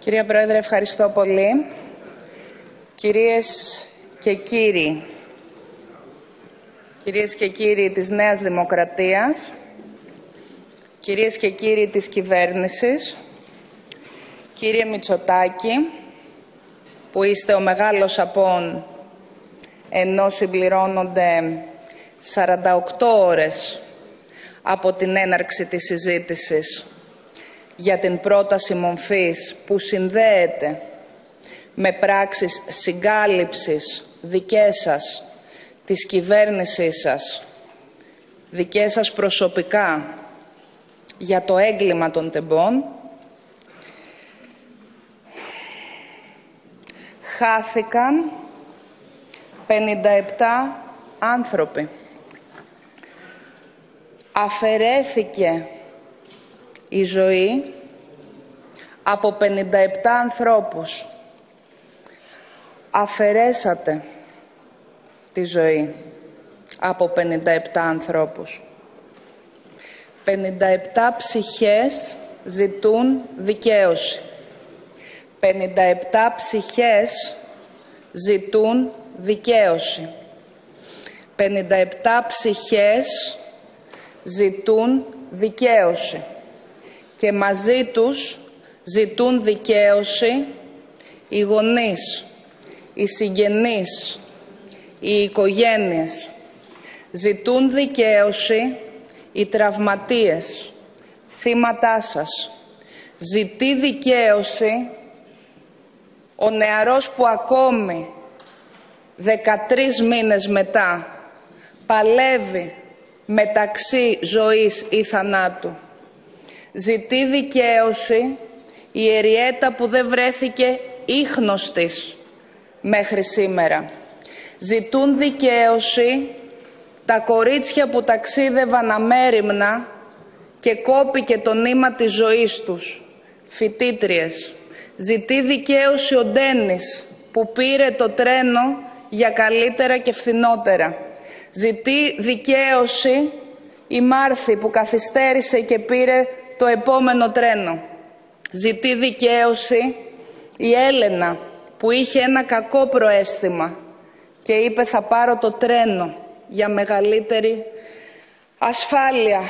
Κυρία Πρόεδρε, ευχαριστώ πολύ. Κυρίες και κύριοι, κυρίες και κύριοι της Νέας Δημοκρατίας, κυρίες και κύριοι της κυβέρνησης, κύριε Μητσοτάκη, που είστε ο μεγάλος απόν ενώ συμπληρώνονται 48 ώρες από την έναρξη της συζήτησης για την πρόταση μομφής που συνδέεται με πράξεις συγκάλυψης δικές σας, της κυβέρνησής σας, δικές σας προσωπικά για το έγκλημα των τεμπών, χάθηκαν 57 άνθρωποι. Αφαιρέθηκε η ζωή από 57 ανθρώπους. Αφαιρέσατε τη ζωή από 57 ανθρώπους. 57 ψυχές ζητούν δικαίωση. 57 ψυχές ζητούν δικαίωση. 57 ψυχές ζητούν δικαίωση και μαζί τους ζητούν δικαίωση οι γονείς, οι συγγενείς, οι οικογένειες. Ζητούν δικαίωση οι τραυματίες, θύματά σας. Ζητεί δικαίωση ο νεαρός που ακόμη 13 μήνες μετά παλεύει μεταξύ ζωής ή θανάτου. Ζητεί δικαίωση η Εριέτα που δεν βρέθηκε ίχνος της μέχρι σήμερα. Ζητούν δικαίωση τα κορίτσια που ταξίδευαν αμέριμνα και κόπηκε το νήμα της ζωής τους, φοιτήτριες. Ζητεί δικαίωση ο Ντένις που πήρε το τρένο για καλύτερα και φθηνότερα. Ζητεί δικαίωση η Μάρθη που καθυστέρησε και πήρε το επόμενο τρένο. Ζητεί δικαίωση η Έλενα που είχε ένα κακό προέστημα και είπε θα πάρω το τρένο για μεγαλύτερη ασφάλεια.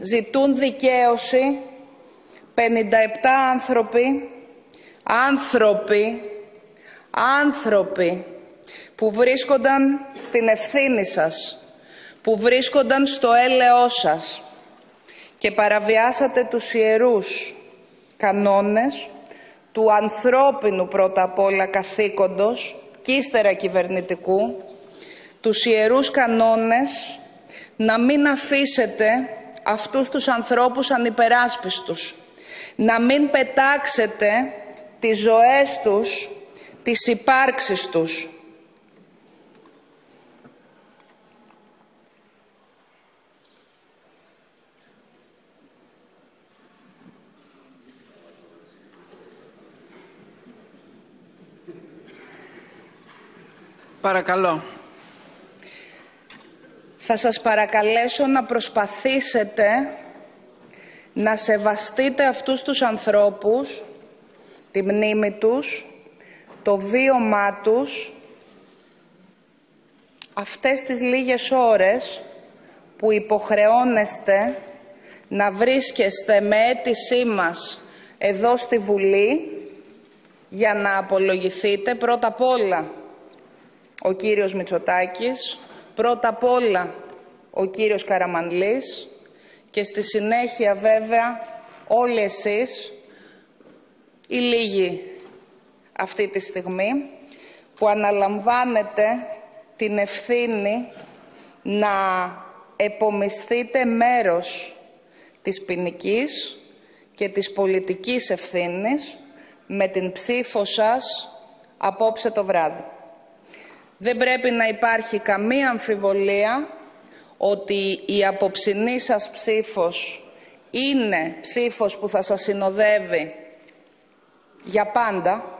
Ζητούν δικαίωση 57 άνθρωποι, άνθρωποι, άνθρωποι που βρίσκονταν στην ευθύνη σας, που βρίσκονταν στο έλεό σας και παραβιάσατε τους ιερούς κανόνες του ανθρώπινου πρώτα απ' όλα καθήκοντος και ύστερα κυβερνητικού, τους ιερούς κανόνες να μην αφήσετε αυτούς τους ανθρώπους ανυπεράσπιστους, να μην πετάξετε τις ζωές τους, τις υπάρξεις τους, Παρακαλώ. Θα σας παρακαλέσω να προσπαθήσετε να σεβαστείτε αυτούς τους ανθρώπους, τη μνήμη τους, το βίωμά τους, αυτές τις λίγες ώρες που υποχρεώνεστε να βρίσκεστε με αίτησή μας εδώ στη Βουλή για να απολογηθείτε πρώτα απ' όλα ο κύριος Μητσοτάκης, πρώτα απ' όλα ο κύριος Καραμανλής και στη συνέχεια βέβαια όλοι εσείς, οι λίγοι αυτή τη στιγμή, που αναλαμβάνετε την ευθύνη να επομισθείτε μέρος της ποινικής και της πολιτικής ευθύνης με την ψήφο σας απόψε το βράδυ. Δεν πρέπει να υπάρχει καμία αμφιβολία ότι η απόψινή σας ψήφος είναι ψήφος που θα σας συνοδεύει για πάντα,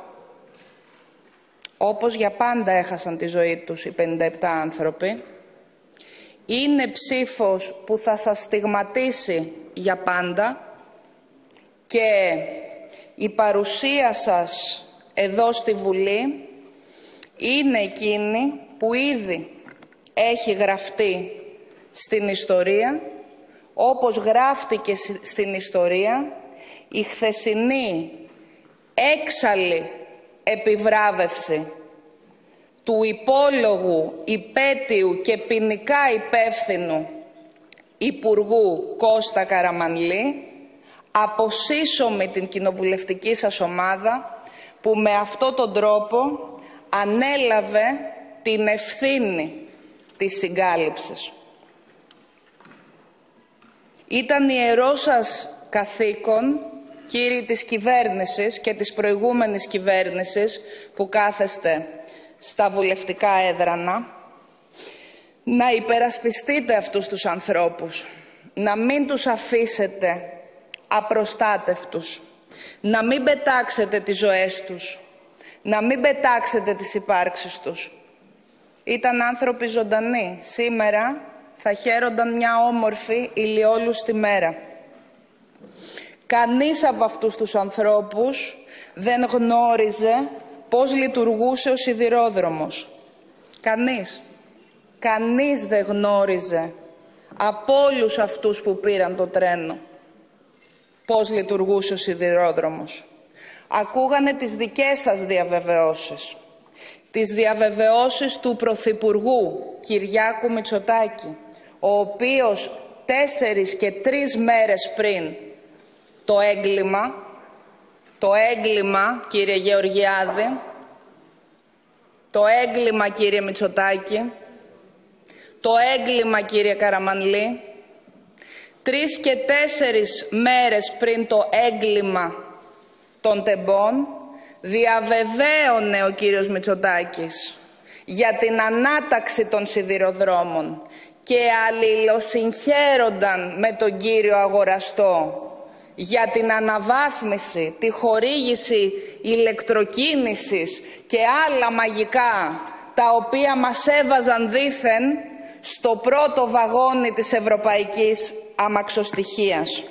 όπως για πάντα έχασαν τη ζωή τους οι 57 άνθρωποι. Είναι ψήφος που θα σας στιγματίσει για πάντα και η παρουσία σας εδώ στη Βουλή είναι εκείνη που ήδη έχει γραφτεί στην ιστορία, όπως γράφτηκε στην ιστορία η χθεσινή έξαλλη επιβράβευση του υπόλογου, υπέτειου και ποινικά υπεύθυνου Υπουργού Κώστα Καραμανλή, αποσύσω την κοινοβουλευτική σας ομάδα που με αυτό τον τρόπο ανέλαβε την ευθύνη της συγκάλυψης. Ήταν ιερός σας καθήκον, κύριοι της κυβέρνησης και της προηγούμενης κυβέρνησης που κάθεστε στα βουλευτικά έδρανα, να υπερασπιστείτε αυτούς τους ανθρώπους, να μην τους αφήσετε απροστάτευτους, να μην πετάξετε τις ζωές τους, να μην πετάξετε τις υπάρξεις τους. Ήταν άνθρωποι ζωντανοί. Σήμερα θα χαίρονταν μια όμορφη ηλιόλουστη μέρα. Κανείς από αυτούς τους ανθρώπους δεν γνώριζε πώς λειτουργούσε ο σιδηρόδρομος. Κανείς. Κανείς δεν γνώριζε από όλους αυτούς που πήραν το τρένο πώς λειτουργούσε ο σιδηρόδρομος. Ακούγανε τις δικές σας διαβεβαιώσεις. Τις διαβεβαιώσεις του Πρωθυπουργού Κυριάκου Μητσοτάκη, ο οποίος τέσσερις και τρεις μέρες πριν το έγκλημα, το έγκλημα κύριε Γεωργιάδη, το έγκλημα κύριε Μητσοτάκη, το έγκλημα κύριε Καραμανλή, τρεις και τέσσερις μέρες πριν το έγκλημα των τεμπών διαβεβαίωνε ο κύριος Μητσοτάκης για την ανάταξη των σιδηροδρόμων και αλληλοσυγχαίρονταν με τον κύριο Αγοραστό για την αναβάθμιση, τη χορήγηση ηλεκτροκίνησης και άλλα μαγικά τα οποία μας έβαζαν δήθεν στο πρώτο βαγόνι της ευρωπαϊκής αμαξοστοιχίας.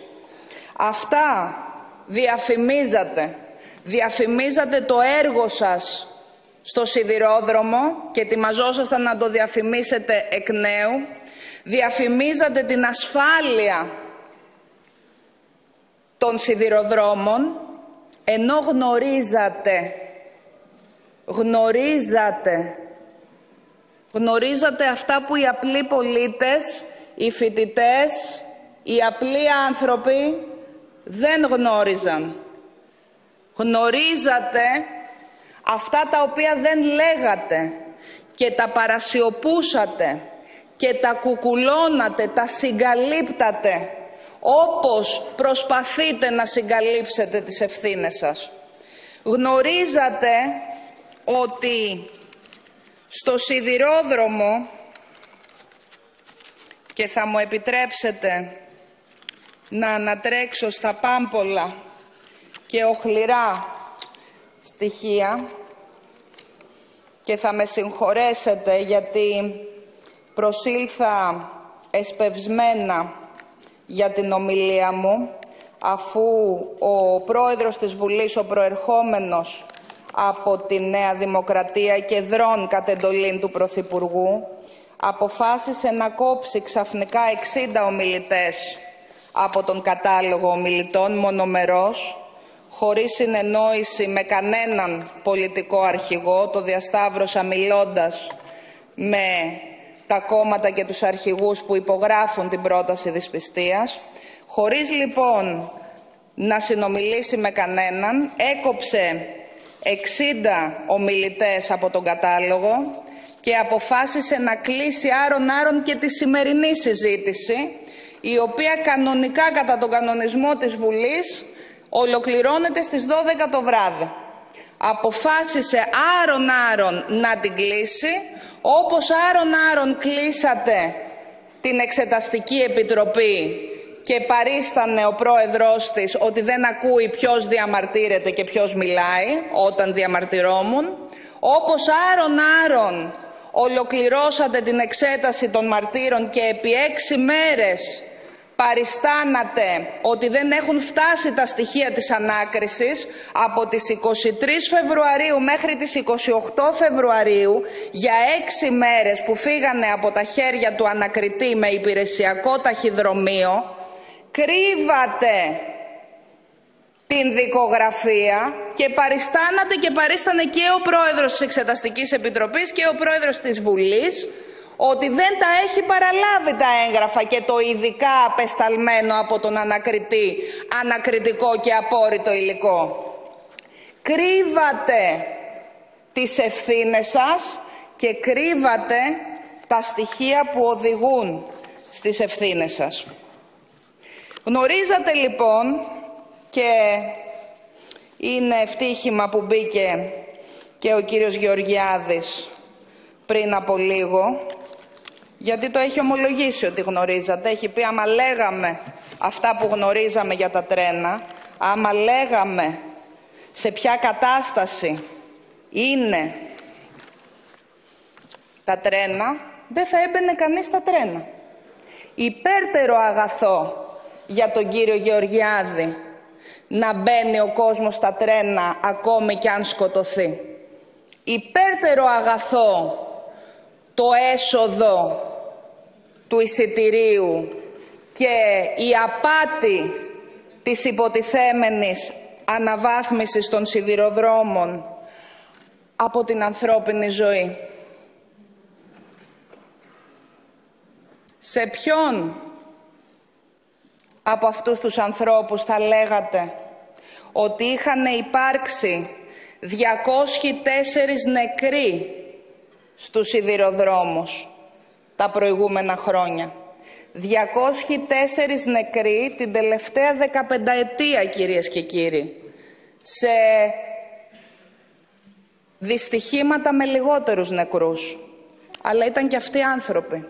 Αυτά διαφημίζατε. Διαφημίζατε το έργο σας στο σιδηρόδρομο και ετοιμαζόσασταν να το διαφημίσετε εκ νέου. Διαφημίζατε την ασφάλεια των σιδηροδρόμων ενώ γνωρίζατε, γνωρίζατε, γνωρίζατε αυτά που οι απλοί πολίτες, οι φοιτητές, οι απλοί άνθρωποι δεν γνώριζαν. Γνωρίζατε αυτά τα οποία δεν λέγατε και τα παρασιωπούσατε και τα κουκουλώνατε, τα συγκαλύπτατε όπως προσπαθείτε να συγκαλύψετε τις ευθύνες σας. Γνωρίζατε ότι στο σιδηρόδρομο και θα μου επιτρέψετε να ανατρέξω στα πάμπολα και οχληρά στοιχεία και θα με συγχωρέσετε γιατί προσήλθα εσπευσμένα για την ομιλία μου αφού ο πρόεδρος της Βουλής, ο προερχόμενος από τη Νέα Δημοκρατία και δρόν κατ' εντολήν του Πρωθυπουργού, αποφάσισε να κόψει ξαφνικά 60 ομιλητές από τον κατάλογο ομιλητών μονομερός, χωρίς συνεννόηση με κανέναν πολιτικό αρχηγό, το διασταύρωσα μιλώντας με τα κόμματα και τους αρχηγούς που υπογράφουν την πρόταση δυσπιστίας. Χωρίς λοιπόν να συνομιλήσει με κανέναν, έκοψε 60 ομιλητές από τον κατάλογο και αποφάσισε να κλείσει άρον-άρον και τη σημερινή συζήτηση η οποία κανονικά κατά τον κανονισμό της Βουλής ολοκληρώνεται στις 12 το βράδυ. Αποφάσισε άρον-άρον να την κλείσει, όπως άρον-άρον κλείσατε την Εξεταστική Επιτροπή και παρίστανε ο πρόεδρός της ότι δεν ακούει ποιος διαμαρτύρεται και ποιος μιλάει όταν διαμαρτυρόμουν, όπως άρον-άρον ολοκληρώσατε την εξέταση των μαρτύρων και επί έξι μέρες παριστάνατε ότι δεν έχουν φτάσει τα στοιχεία της ανάκρισης από τις 23 Φεβρουαρίου μέχρι τις 28 Φεβρουαρίου για έξι μέρες που φύγανε από τα χέρια του ανακριτή με υπηρεσιακό ταχυδρομείο κρύβατε την δικογραφία και παριστάνατε και παρίστανε και ο πρόεδρος της Εξεταστικής Επιτροπής και ο πρόεδρος της Βουλής ότι δεν τα έχει παραλάβει τα έγγραφα και το ειδικά απεσταλμένο από τον ανακριτή ανακριτικό και απόρριτο υλικό. Κρύβατε τις ευθύνες σας και κρύβατε τα στοιχεία που οδηγούν στις ευθύνες σας. Γνωρίζατε λοιπόν και είναι ευτύχημα που μπήκε και ο κύριος Γεωργιάδης πριν από λίγο γιατί το έχει ομολογήσει ότι γνωρίζατε. Έχει πει άμα λέγαμε αυτά που γνωρίζαμε για τα τρένα, άμα λέγαμε σε ποια κατάσταση είναι τα τρένα, δεν θα έμπαινε κανείς στα τρένα. Υπέρτερο αγαθό για τον κύριο Γεωργιάδη να μπαίνει ο κόσμος στα τρένα ακόμη κι αν σκοτωθεί. Υπέρτερο αγαθό το έσοδο του εισιτηρίου και η απάτη της υποτιθέμενης αναβάθμισης των σιδηροδρόμων από την ανθρώπινη ζωή. Σε ποιον από αυτούς τους ανθρώπους θα λέγατε ότι είχαν υπάρξει 204 νεκροί στους σιδηροδρόμους τα προηγούμενα χρόνια. 204 νεκροί την τελευταία 15 ετία, κυρίες και κύριοι, σε δυστυχήματα με λιγότερους νεκρούς. Αλλά ήταν και αυτοί άνθρωποι.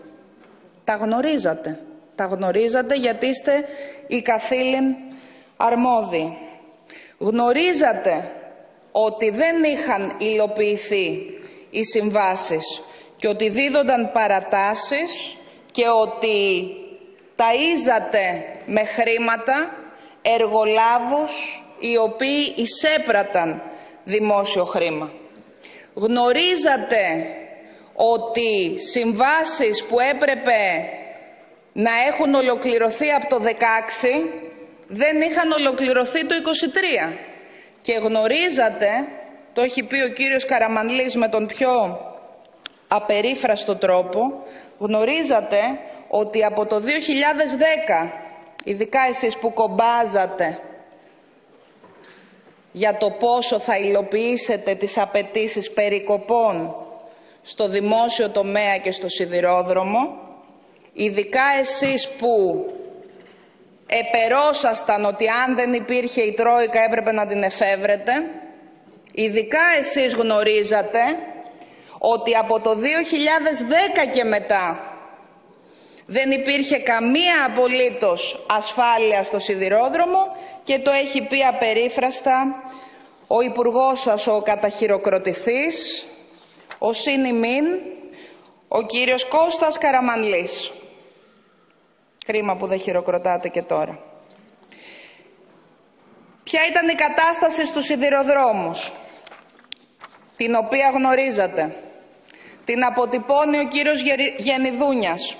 Τα γνωρίζατε. Τα γνωρίζατε γιατί είστε οι καθήλυν αρμόδιοι. Γνωρίζατε ότι δεν είχαν υλοποιηθεί οι συμβάσεις και ότι δίδονταν παρατάσεις και ότι ταΐζατε με χρήματα εργολάβους οι οποίοι εισέπραταν δημόσιο χρήμα. Γνωρίζατε ότι συμβάσεις που έπρεπε να έχουν ολοκληρωθεί από το 16 δεν είχαν ολοκληρωθεί το 23. Και γνωρίζατε, το έχει πει ο κύριος Καραμανλής με τον πιο απερίφραστο τρόπο, γνωρίζατε ότι από το 2010, ειδικά εσείς που κομπάζατε για το πόσο θα υλοποιήσετε τις απαιτήσεις περικοπών στο δημόσιο τομέα και στο σιδηρόδρομο, ειδικά εσείς που επερόσασταν ότι αν δεν υπήρχε η Τρόικα έπρεπε να την εφεύρετε, ειδικά εσείς γνωρίζατε ότι από το 2010 και μετά δεν υπήρχε καμία απολύτως ασφάλεια στο σιδηρόδρομο και το έχει πει απερίφραστα ο Υπουργός σας, ο καταχειροκροτηθής, ο Σύνημιν, ο κύριος Κώστας Καραμανλής. Κρίμα που δεν χειροκροτάτε και τώρα. Ποια ήταν η κατάσταση στους σιδηροδρόμους, την οποία γνωρίζατε. Την αποτυπώνει ο κύριος Γενιδούνιας.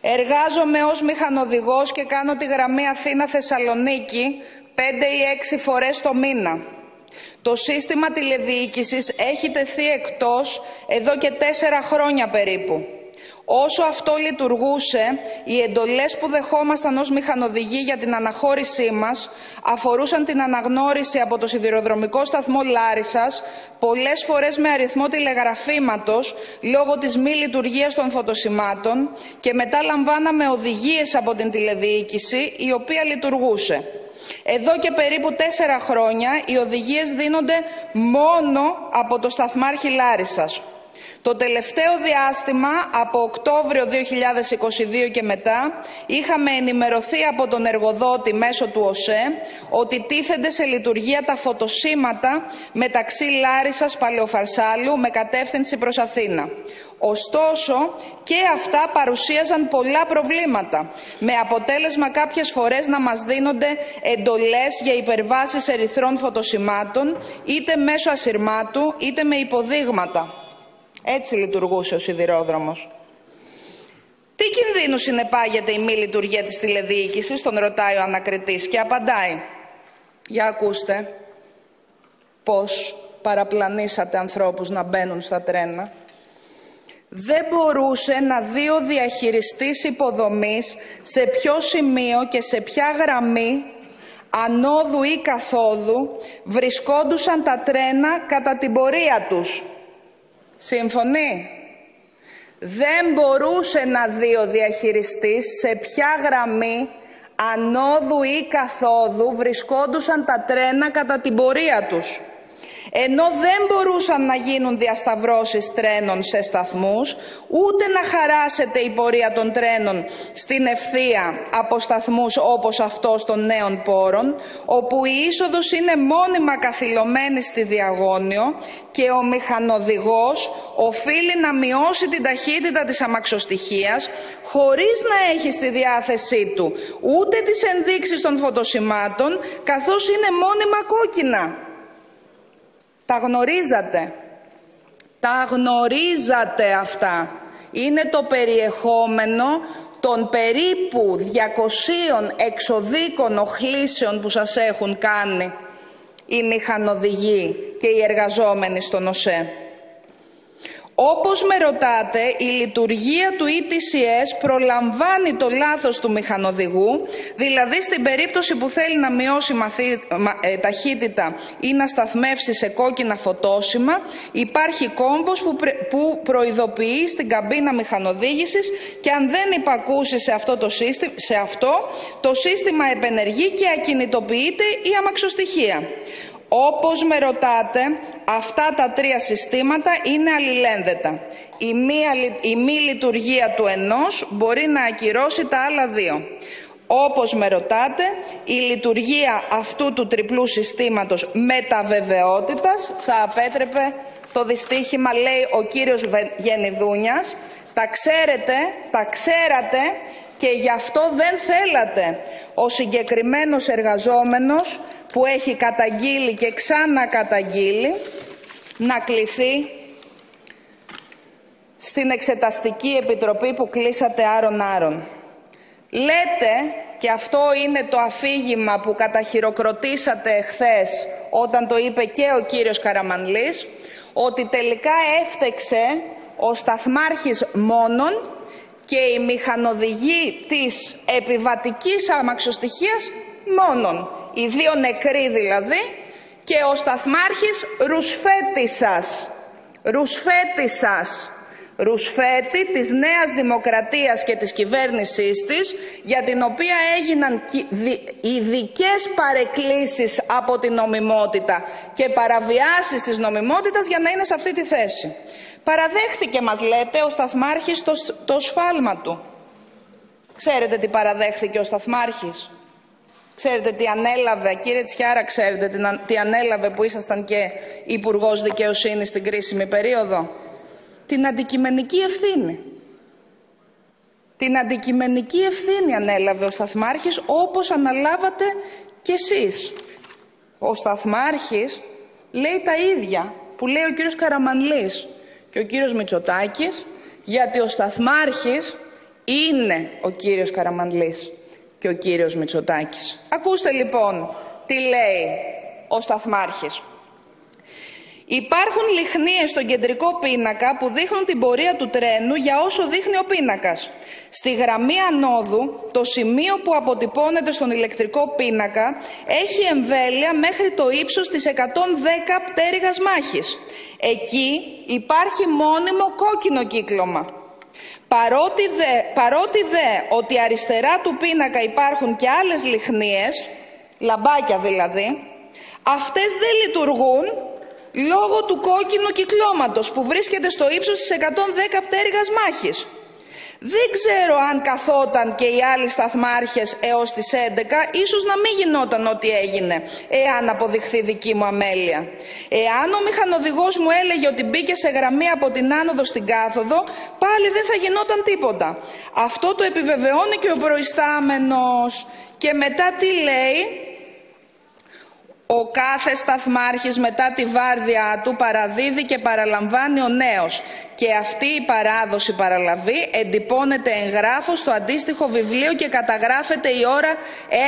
Εργάζομαι ως μηχανοδηγός και κάνω τη γραμμή Αθήνα-Θεσσαλονίκη πέντε ή έξι φορές το μήνα. Το σύστημα τηλεδιοίκησης έχει τεθεί εκτός εδώ και τέσσερα χρόνια περίπου. Όσο αυτό λειτουργούσε, οι εντολές που δεχόμασταν ως μηχανοδηγοί για την αναχώρησή μας αφορούσαν την αναγνώριση από το σιδηροδρομικό σταθμό Λάρισας, πολλές φορές με αριθμό τηλεγραφήματος λόγω της μη λειτουργίας των φωτοσημάτων και μετά λαμβάναμε οδηγίες από την τηλεδιοίκηση η οποία λειτουργούσε. Εδώ και περίπου τέσσερα χρόνια οι οδηγίες δίνονται μόνο από το σταθμάρχη Λάρισας. Το τελευταίο διάστημα, από Οκτώβριο 2022 και μετά, είχαμε ενημερωθεί από τον εργοδότη μέσω του ΟΣΕ ότι τίθενται σε λειτουργία τα φωτοσύματα μεταξύ Λάρισας Παλαιοφαρσάλου με κατεύθυνση προς Αθήνα. Ωστόσο, και αυτά παρουσίαζαν πολλά προβλήματα, με αποτέλεσμα κάποιες φορές να μας δίνονται εντολές για υπερβάσεις ερυθρών φωτοσημάτων, είτε μέσω ασυρμάτου, είτε με υποδείγματα. Έτσι λειτουργούσε ο σιδηρόδρομος. Τι κινδύνου συνεπάγεται η μη λειτουργία της τηλεδιοίκησης, τον ρωτάει ο ανακριτής και απαντάει. Για ακούστε πώς παραπλανήσατε ανθρώπους να μπαίνουν στα τρένα. Δεν μπορούσε να δει ο διαχειριστής υποδομής σε ποιο σημείο και σε ποια γραμμή ανόδου ή καθόδου βρισκόντουσαν τα τρένα κατά την πορεία τους. Σύμφωνοι. Δεν μπορούσε να δει ο διαχειριστής σε ποια γραμμή ανόδου ή καθόδου βρισκόντουσαν τα τρένα κατά την πορεία τους ενώ δεν μπορούσαν να γίνουν διασταυρώσεις τρένων σε σταθμούς, ούτε να χαράσετε η πορεία των τρένων στην ευθεία από σταθμούς όπως αυτός των νέων πόρων, όπου η είσοδος είναι μόνιμα καθυλωμένη στη διαγώνιο και ο μηχανοδηγός οφείλει να μειώσει την ταχύτητα της αμαξοστοιχίας χωρίς να έχει στη διάθεσή του ούτε τις ενδείξεις των φωτοσημάτων καθώς είναι μόνιμα κόκκινα. Τα γνωρίζατε. Τα γνωρίζατε αυτά. Είναι το περιεχόμενο των περίπου 200 εξοδίκων οχλήσεων που σας έχουν κάνει οι μηχανοδηγοί και οι εργαζόμενοι στον ΟΣΕ. Όπως με ρωτάτε, η λειτουργία του ETCS προλαμβάνει το λάθος του μηχανοδηγού, δηλαδή στην περίπτωση που θέλει να μειώσει ε, ταχύτητα ή να σταθμεύσει σε κόκκινα φωτόσημα, υπάρχει κόμβος που, που προειδοποιεί στην καμπίνα μηχανοδήγησης και αν δεν υπακούσει σε αυτό, το σύστημα, σε αυτό, το σύστημα επενεργεί και ακινητοποιείται η αμαξοστοιχεία. Όπως με ρωτάτε, αυτά τα τρία συστήματα είναι αλληλένδετα. Η, μία, η μη λειτουργία του ενός μπορεί να ακυρώσει τα άλλα δύο. Όπως με ρωτάτε, η λειτουργία αυτού του τριπλού συστήματος μεταβεβαιότητας θα απέτρεπε το δυστύχημα, λέει ο κύριος Γενιδούνιας. Τα ξέρετε, τα ξέρατε και γι' αυτό δεν θέλατε ο συγκεκριμένος εργαζόμενος που έχει καταγγείλει και ξανακαταγγείλει να κληθεί στην Εξεταστική Επιτροπή που κλείσατε άρον-άρον. Λέτε, και αυτό είναι το αφήγημα που καταχειροκροτήσατε εχθές όταν το είπε και ο κύριος Καραμανλής, ότι τελικά έφτεξε ο σταθμάρχης μόνον και η μηχανοδηγή της επιβατικής αμαξοστοιχίας μόνον οι δύο νεκροί δηλαδή και ο σταθμάρχης Ρουσφέτησας. Ρουσφέτησας. Ρουσφέτη της Νέας Δημοκρατίας και της κυβέρνησής της για την οποία έγιναν ειδικές παρεκκλήσεις από την νομιμότητα και παραβιάσεις της νομιμότητας για να είναι σε αυτή τη θέση. Παραδέχτηκε μας λέτε ο σταθμάρχης το, το σφάλμα του. Ξέρετε τι παραδέχθηκε ο σταθμάρχης; Ξέρετε τι ανέλαβε, κύριε Τσιάρα, ξέρετε τι ανέλαβε που ήσασταν και υπουργός Δικαιοσύνης στην κρίσιμη περίοδο; Την αντικειμενική ευθύνη. Την αντικειμενική ευθύνη ανέλαβε ο Σταθμάρχης όπως αναλάβατε κι εσείς. Ο Σταθμάρχης λέει τα ίδια που λέει ο κύριος Καραμανλής και ο κύριος Μητσοτάκης γιατί ο Σταθμάρχης είναι ο κύριος Καραμανλής και ο κύριος Μητσοτάκης. Ακούστε λοιπόν τι λέει ο Σταθμάρχης. Υπάρχουν λιχνίες στον κεντρικό πίνακα που δείχνουν την πορεία του τρένου για όσο δείχνει ο πίνακας. Στη γραμμή ανόδου, το σημείο που αποτυπώνεται στον ηλεκτρικό πίνακα έχει εμβέλεια μέχρι το ύψος της 110 πτέρυγας μάχης. Εκεί υπάρχει μόνιμο κόκκινο κύκλωμα. Παρότι δε, παρότι δε ότι αριστερά του πίνακα υπάρχουν και άλλες λιχνίες, λαμπάκια δηλαδή, αυτές δεν λειτουργούν λόγω του κόκκινου κυκλώματος που βρίσκεται στο ύψος της 110 πτέρυγας μάχης. Δεν ξέρω αν καθόταν και οι άλλοι σταθμάρχες έως τις 11, ίσως να μην γινόταν ό,τι έγινε, εάν αποδειχθεί δική μου αμέλεια. Εάν ο μηχανοδηγός μου έλεγε ότι μπήκε σε γραμμή από την άνοδο στην κάθοδο, πάλι δεν θα γινόταν τίποτα. Αυτό το επιβεβαιώνει και ο προϊστάμενος. Και μετά τι λέει, ο κάθε σταθμάρχης μετά τη βάρδια του παραδίδει και παραλαμβάνει ο νέος και αυτή η παράδοση παραλαβή εντυπώνεται εγγράφος στο αντίστοιχο βιβλίο και καταγράφεται η ώρα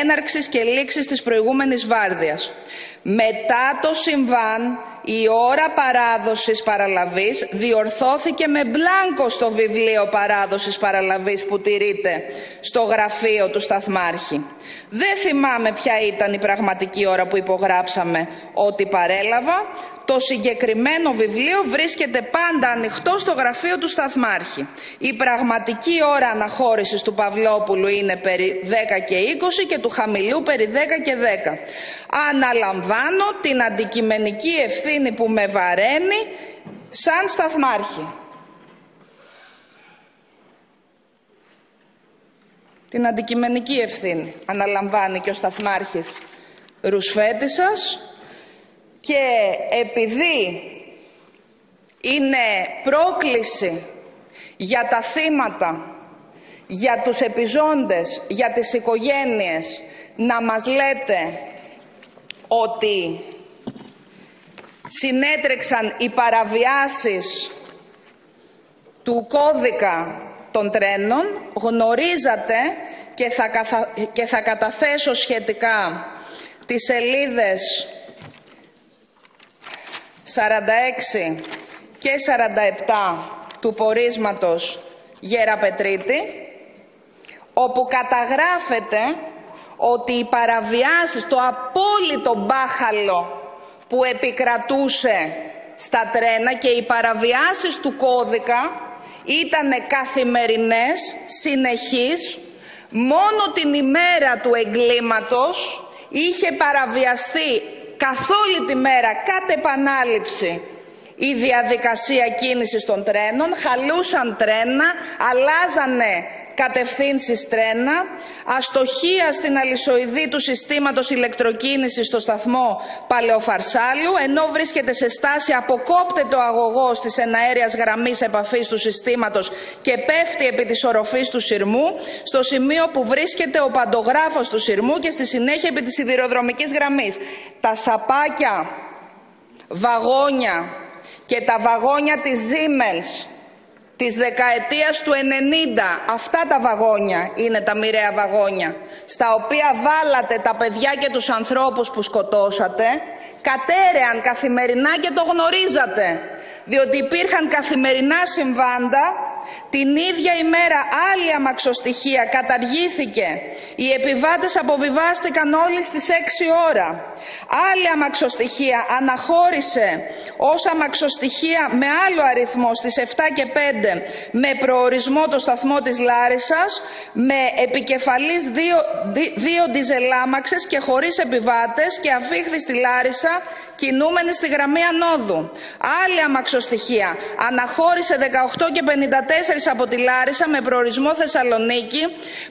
έναρξης και λήξης της προηγούμενης βάρδιας. Μετά το συμβάν η ώρα παράδοσης παραλαβής διορθώθηκε με μπλάνκο στο βιβλίο παράδοσης παραλαβής που τηρείται στο γραφείο του Σταθμάρχη. Δεν θυμάμαι ποια ήταν η πραγματική ώρα που υπογράψαμε ότι παρέλαβα, το συγκεκριμένο βιβλίο βρίσκεται πάντα ανοιχτό στο γραφείο του Σταθμάρχη. Η πραγματική ώρα αναχώρησης του Παυλόπουλου είναι περί 10 και 20 και του Χαμηλού περί 10 και 10. Αναλαμβάνω την αντικειμενική ευθύνη που με βαραίνει σαν Σταθμάρχη. Την αντικειμενική ευθύνη αναλαμβάνει και ο Σταθμάρχης Ρουσφέτησας και επειδή είναι πρόκληση για τα θύματα, για τους επιζώντες, για τις οικογένειες να μας λέτε ότι συνέτρεξαν οι παραβιάσεις του κώδικα των τρένων, γνωρίζατε και θα, και θα καταθέσω σχετικά τις σελίδες 46 και 47 του πορίσματος Γεραπετρίτη, όπου καταγράφεται ότι οι παραβιάσεις, το απόλυτο μπάχαλο που επικρατούσε στα τρένα και οι παραβιάσεις του κώδικα ήταν καθημερινές, συνεχείς, μόνο την ημέρα του εγκλήματος είχε παραβιαστεί καθ' όλη τη μέρα, κατ' επανάληψη, η διαδικασία κίνησης των τρένων, χαλούσαν τρένα, αλλάζανε κατευθύνσεις τρένα, αστοχία στην αλυσοειδή του συστήματος ηλεκτροκίνησης στο σταθμό Παλαιοφαρσάλιου, ενώ βρίσκεται σε στάση αποκόπτεται ο αγωγός της εναέριας γραμμής επαφής του συστήματος και πέφτει επί της οροφής του σειρμού, στο σημείο που βρίσκεται ο παντογράφος του σειρμού και στη συνέχεια επί της σιδηροδρομικής γραμμής. Τα σαπάκια, βαγόνια και τα βαγόνια της Siemens της δεκαετίας του 90 αυτά τα βαγόνια είναι τα μοιραία βαγόνια στα οποία βάλατε τα παιδιά και τους ανθρώπους που σκοτώσατε κατέρεαν καθημερινά και το γνωρίζατε διότι υπήρχαν καθημερινά συμβάντα την ίδια ημέρα άλλη αμαξοστοιχεία καταργήθηκε. Οι επιβάτες αποβιβάστηκαν όλοι στις 6 ώρα. Άλλη αμαξοστοιχεία αναχώρησε ως αμαξοστοιχεία με άλλο αριθμό στις 7 και 5 με προορισμό το σταθμό της Λάρισας με επικεφαλής δύο, δύο διζελάμαξες και χωρίς επιβάτες και αφήχθη στη Λάρισα κινούμενη στη γραμμή ανόδου. Άλλη αμαξοστοιχεία. Αναχώρησε 18 και 54 από τη Λάρισα με προορισμό Θεσσαλονίκη.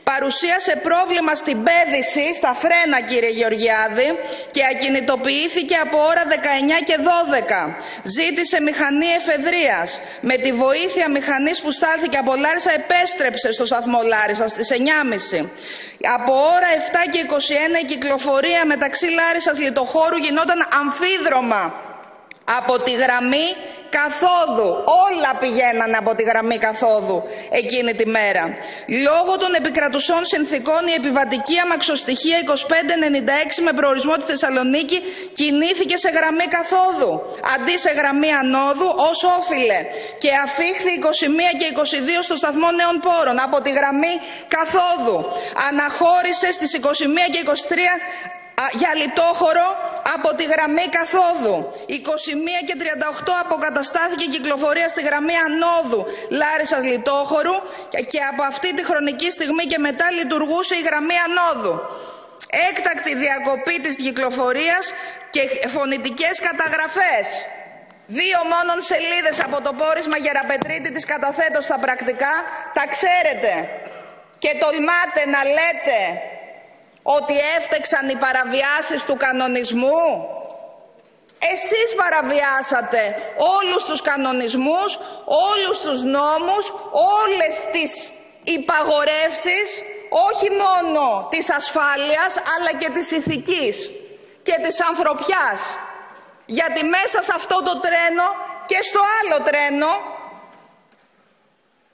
Παρουσίασε πρόβλημα στην πέδηση, στα φρένα κύριε Γεωργιάδη και ακινητοποιήθηκε από ώρα 19 και 12. Ζήτησε μηχανή εφεδρείας. Με τη βοήθεια μηχανής που στάλθηκε από Λάρισα επέστρεψε στο σταθμό Λάρισα στις 9.30. Από ώρα 7 και 21 η κυκλοφορία μεταξύ Λάρισας Λιτοχώρου γινόταν αμφίδρομα από τη γραμμή καθόδου. Όλα πηγαίνανε από τη γραμμή καθόδου εκείνη τη μέρα. Λόγω των επικρατουσών συνθήκων η επιβατική αμαξοστοιχεία 2596 με προορισμό τη Θεσσαλονίκη κινήθηκε σε γραμμή καθόδου αντί σε γραμμή ανόδου ως όφιλε και αφήχθη 21 και 22 στο σταθμό Νέων Πόρων από τη γραμμή καθόδου. Αναχώρησε στις 21 και 23 για λιτόχωρο από τη γραμμή καθόδου. 21 και 38 αποκαταστάθηκε κυκλοφορία στη γραμμή ανόδου Λάρισας Λιτόχωρου και από αυτή τη χρονική στιγμή και μετά λειτουργούσε η γραμμή ανόδου. Έκτακτη διακοπή της κυκλοφορίας και φωνητικές καταγραφές Δύο μόνον σελίδες από το πόρισμα Γεραπετρίτη της καταθέτω στα πρακτικά, τα ξέρετε. Και τολμάτε να λέτε ότι έφτεξαν οι παραβιάσεις του κανονισμού. Εσείς παραβιάσατε όλους τους κανονισμούς, όλους τους νόμους, όλες τις υπαγορεύσεις, όχι μόνο της ασφάλειας, αλλά και της ηθικής και της ανθρωπιάς. Γιατί μέσα σε αυτό το τρένο και στο άλλο τρένο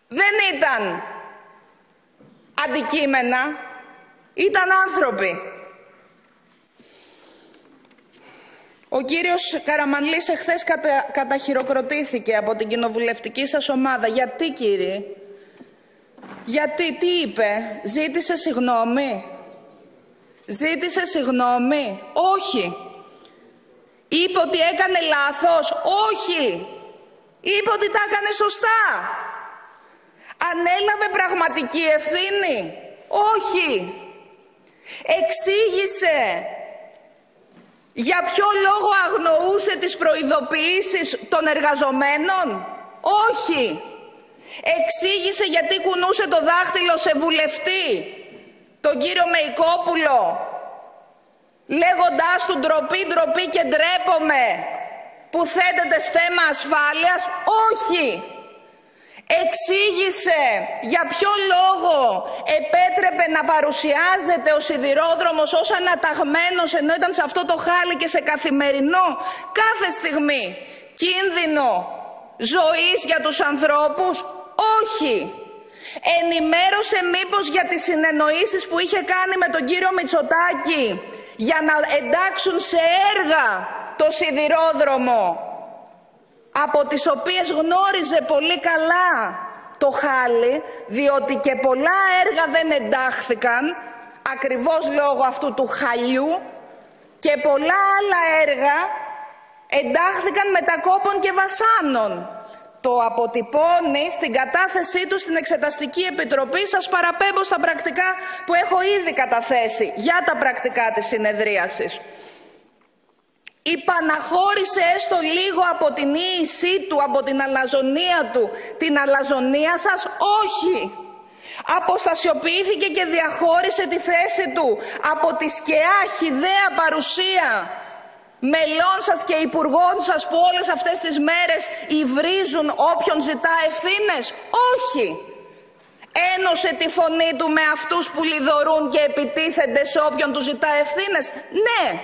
δεν ήταν αντικείμενα, ήταν άνθρωποι. Ο κύριος Καραμανλής εχθές κατα... καταχειροκροτήθηκε από την κοινοβουλευτική σας ομάδα. Γιατί κύριε, γιατί, τι είπε, ζήτησε συγγνώμη; Ζήτησε συγγνώμη; Όχι. Είπε ότι έκανε λάθος; Όχι. Είπε ότι τα έκανε σωστά. Ανέλαβε πραγματική ευθύνη; Όχι. Εξήγησε για ποιο λόγο αγνοούσε τις προειδοποιήσεις των εργαζομένων; Όχι. Εξήγησε γιατί κουνούσε το δάχτυλο σε βουλευτή, τον κύριο Μεϊκόπουλο, λέγοντάς του ντροπή, ντροπή και ντρέπομαι που θέτεται θέμα ασφάλειας. Όχι εξήγησε για ποιο λόγο επέτρεπε να παρουσιάζεται ο σιδηρόδρομος ως αναταγμένος ενώ ήταν σε αυτό το χάλι και σε καθημερινό κάθε στιγμή κίνδυνο ζωής για τους ανθρώπους; Όχι. Ενημέρωσε μήπως για τις συνεννοήσεις που είχε κάνει με τον κύριο Μητσοτάκη για να εντάξουν σε έργα το σιδηρόδρομο από τις οποίες γνώριζε πολύ καλά το χάλι, διότι και πολλά έργα δεν εντάχθηκαν, ακριβώς λόγω αυτού του χαλιού, και πολλά άλλα έργα εντάχθηκαν μετακόπων και βασάνων. Το αποτυπώνει στην κατάθεσή του στην Εξεταστική Επιτροπή. Σας παραπέμπω στα πρακτικά που έχω ήδη καταθέσει για τα πρακτικά της συνεδρίασης υπαναχώρησε έστω λίγο από την ίησή του, από την αλαζονία του, την αλαζονία σας, όχι. Αποστασιοποιήθηκε και διαχώρισε τη θέση του από τη σκεά χιδαία παρουσία μελών σας και υπουργών σας που όλες αυτές τις μέρες υβρίζουν όποιον ζητά ευθύνες. Όχι. Ένωσε τη φωνή του με αυτούς που λιδωρούν και επιτίθενται σε όποιον του ζητά ευθύνες. Ναι.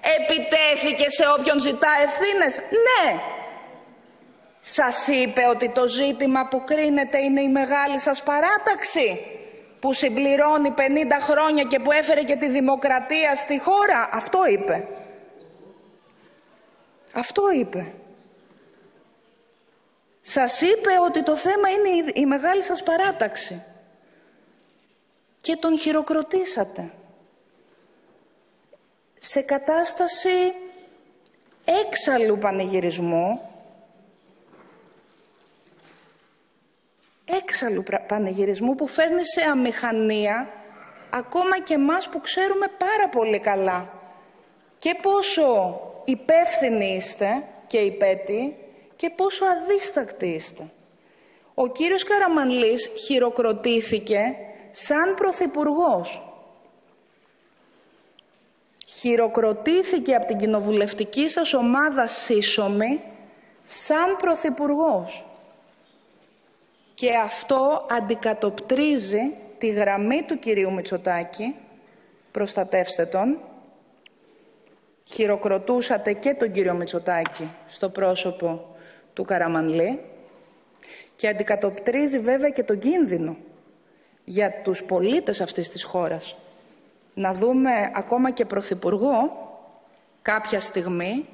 Επιτέθηκε σε όποιον ζητά ευθύνες; Ναι. Σας είπε ότι το ζήτημα που κρίνεται είναι η μεγάλη σας παράταξη που συμπληρώνει 50 χρόνια και που έφερε και τη δημοκρατία στη χώρα. Αυτό είπε. Αυτό είπε. Σας είπε ότι το θέμα είναι η μεγάλη σας παράταξη. Και τον χειροκροτήσατε σε κατάσταση έξαλλου πανηγυρισμού, έξαλλου πανηγυρισμού που φέρνει σε αμηχανία ακόμα και μας που ξέρουμε πάρα πολύ καλά. Και πόσο υπεύθυνοι είστε και υπέτη και πόσο αδίστακτοι είστε. Ο κύριος Καραμανλής χειροκροτήθηκε σαν πρωθυπουργός χειροκροτήθηκε από την κοινοβουλευτική σας ομάδα σύσσωμη σαν Πρωθυπουργός. Και αυτό αντικατοπτρίζει τη γραμμή του κυρίου Μητσοτάκη, προστατεύστε τον, χειροκροτούσατε και τον κύριο Μητσοτάκη στο πρόσωπο του Καραμανλή. Και αντικατοπτρίζει βέβαια και τον κίνδυνο για τους πολίτες αυτής της χώρας να δούμε ακόμα και Πρωθυπουργό κάποια στιγμή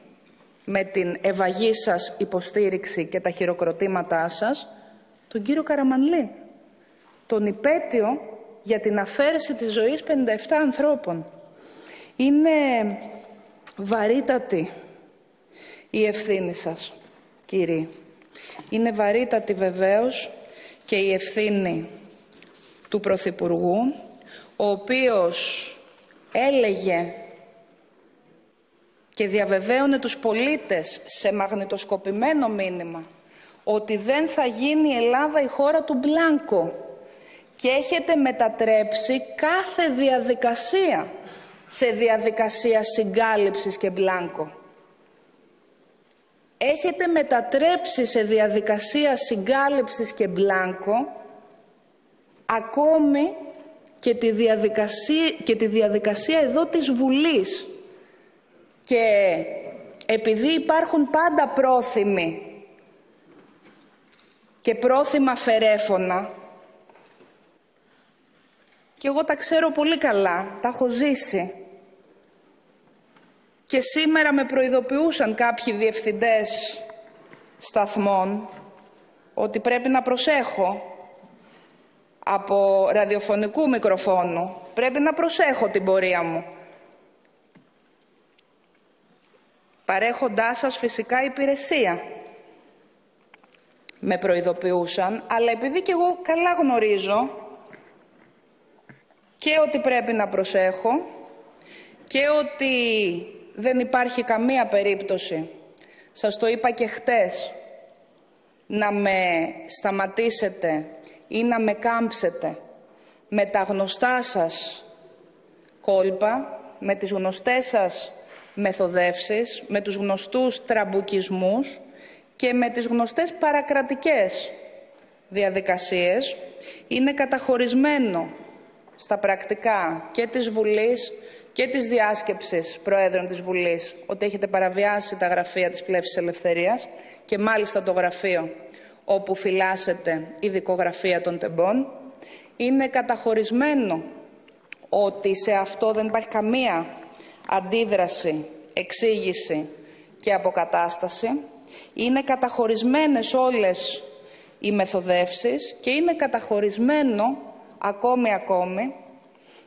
με την ευαγή σας υποστήριξη και τα χειροκροτήματά σας, τον κύριο Καραμανλή, τον υπέτειο για την αφαίρεση της ζωής 57 ανθρώπων. Είναι βαρύτατη η ευθύνη σας, κύριοι. Είναι βαρύτατη βεβαίως και η ευθύνη του Πρωθυπουργού, ο οποίος έλεγε και διαβεβαίωνε τους πολίτες σε μαγνητοσκοπημένο μήνυμα ότι δεν θα γίνει η Ελλάδα η χώρα του Μπλάνκο και έχετε μετατρέψει κάθε διαδικασία σε διαδικασία συγκάλυψης και Μπλάνκο. Έχετε μετατρέψει σε διαδικασία συγκάλυψης και Μπλάνκο ακόμη και τη διαδικασία, και τη διαδικασία εδώ της Βουλής. Και επειδή υπάρχουν πάντα πρόθυμοι και πρόθυμα φερέφωνα, και εγώ τα ξέρω πολύ καλά, τα έχω ζήσει. Και σήμερα με προειδοποιούσαν κάποιοι διευθυντές σταθμών ότι πρέπει να προσέχω από ραδιοφωνικού μικροφόνου. Πρέπει να προσέχω την πορεία μου. Παρέχοντάς σας φυσικά υπηρεσία. Με προειδοποιούσαν, αλλά επειδή και εγώ καλά γνωρίζω και ότι πρέπει να προσέχω και ότι δεν υπάρχει καμία περίπτωση, σας το είπα και χτες, να με σταματήσετε ή να με κάμψετε με τα γνωστά σας κόλπα, με τις γνωστές σας μεθοδεύσεις, με τους γνωστούς τραμπουκισμούς και με τις γνωστές παρακρατικές διαδικασίες, είναι καταχωρισμένο στα πρακτικά και της Βουλής και της διάσκεψης Προέδρων της Βουλής ότι έχετε παραβιάσει τα γραφεία της Πλεύσης Ελευθερίας και μάλιστα το γραφείο όπου φυλάσσεται η δικογραφία των τεμπών. Είναι καταχωρισμένο ότι σε αυτό δεν υπάρχει καμία αντίδραση, εξήγηση και αποκατάσταση. Είναι καταχωρισμένες όλες οι μεθοδεύσεις και είναι καταχωρισμένο ακόμη ακόμη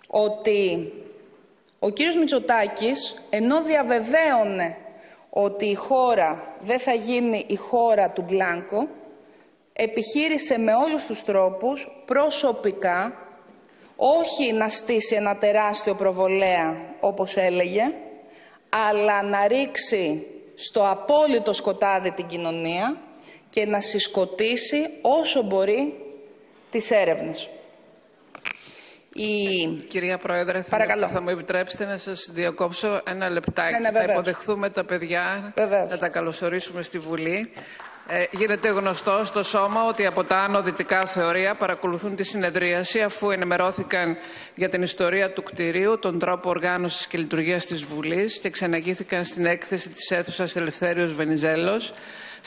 ότι ο κύριος Μητσοτάκης ενώ διαβεβαίωνε ότι η χώρα δεν θα γίνει η χώρα του Μπλάνκο επιχείρησε με όλους τους τρόπους προσωπικά όχι να στήσει ένα τεράστιο προβολέα όπως έλεγε αλλά να ρίξει στο απόλυτο σκοτάδι την κοινωνία και να συσκοτήσει όσο μπορεί τις έρευνες. Η... Κυρία Πρόεδρε, θα, θα μου επιτρέψετε να σας διακόψω ένα λεπτάκι. Ναι, ναι, να υποδεχθούμε τα παιδιά, βεβαίως. να τα καλωσορίσουμε στη Βουλή. Ε, γίνεται γνωστό στο σώμα ότι από τα άνω δυτικά θεωρία παρακολουθούν τη συνεδρίαση αφού ενημερώθηκαν για την ιστορία του κτηρίου, τον τρόπο οργάνωσης και λειτουργίας της Βουλής και ξαναγήθηκαν στην έκθεση της αίθουσας Ελευθέριος Βενιζέλος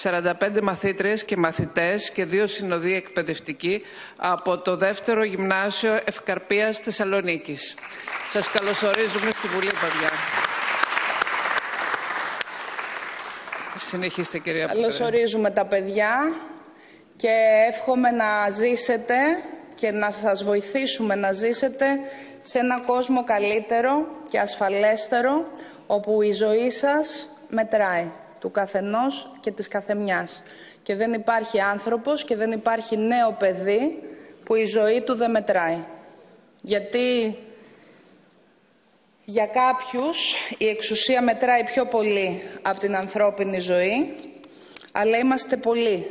45 μαθήτριες και μαθητές και δύο συνοδοί εκπαιδευτικοί από το δεύτερο γυμνάσιο Ευκαρπίας Θεσσαλονίκης. Σας καλωσορίζουμε στη Βουλή, παιδιά. Συνεχίστε, κυρία Πρόεδρε. Καλωσορίζουμε τα παιδιά και εύχομαι να ζήσετε και να σας βοηθήσουμε να ζήσετε σε ένα κόσμο καλύτερο και ασφαλέστερο, όπου η ζωή σας μετράει του καθενός και της καθεμιάς. Και δεν υπάρχει άνθρωπος και δεν υπάρχει νέο παιδί που η ζωή του δεν μετράει. Γιατί για κάποιους η εξουσία μετράει πιο πολύ από την ανθρώπινη ζωή, αλλά είμαστε πολλοί.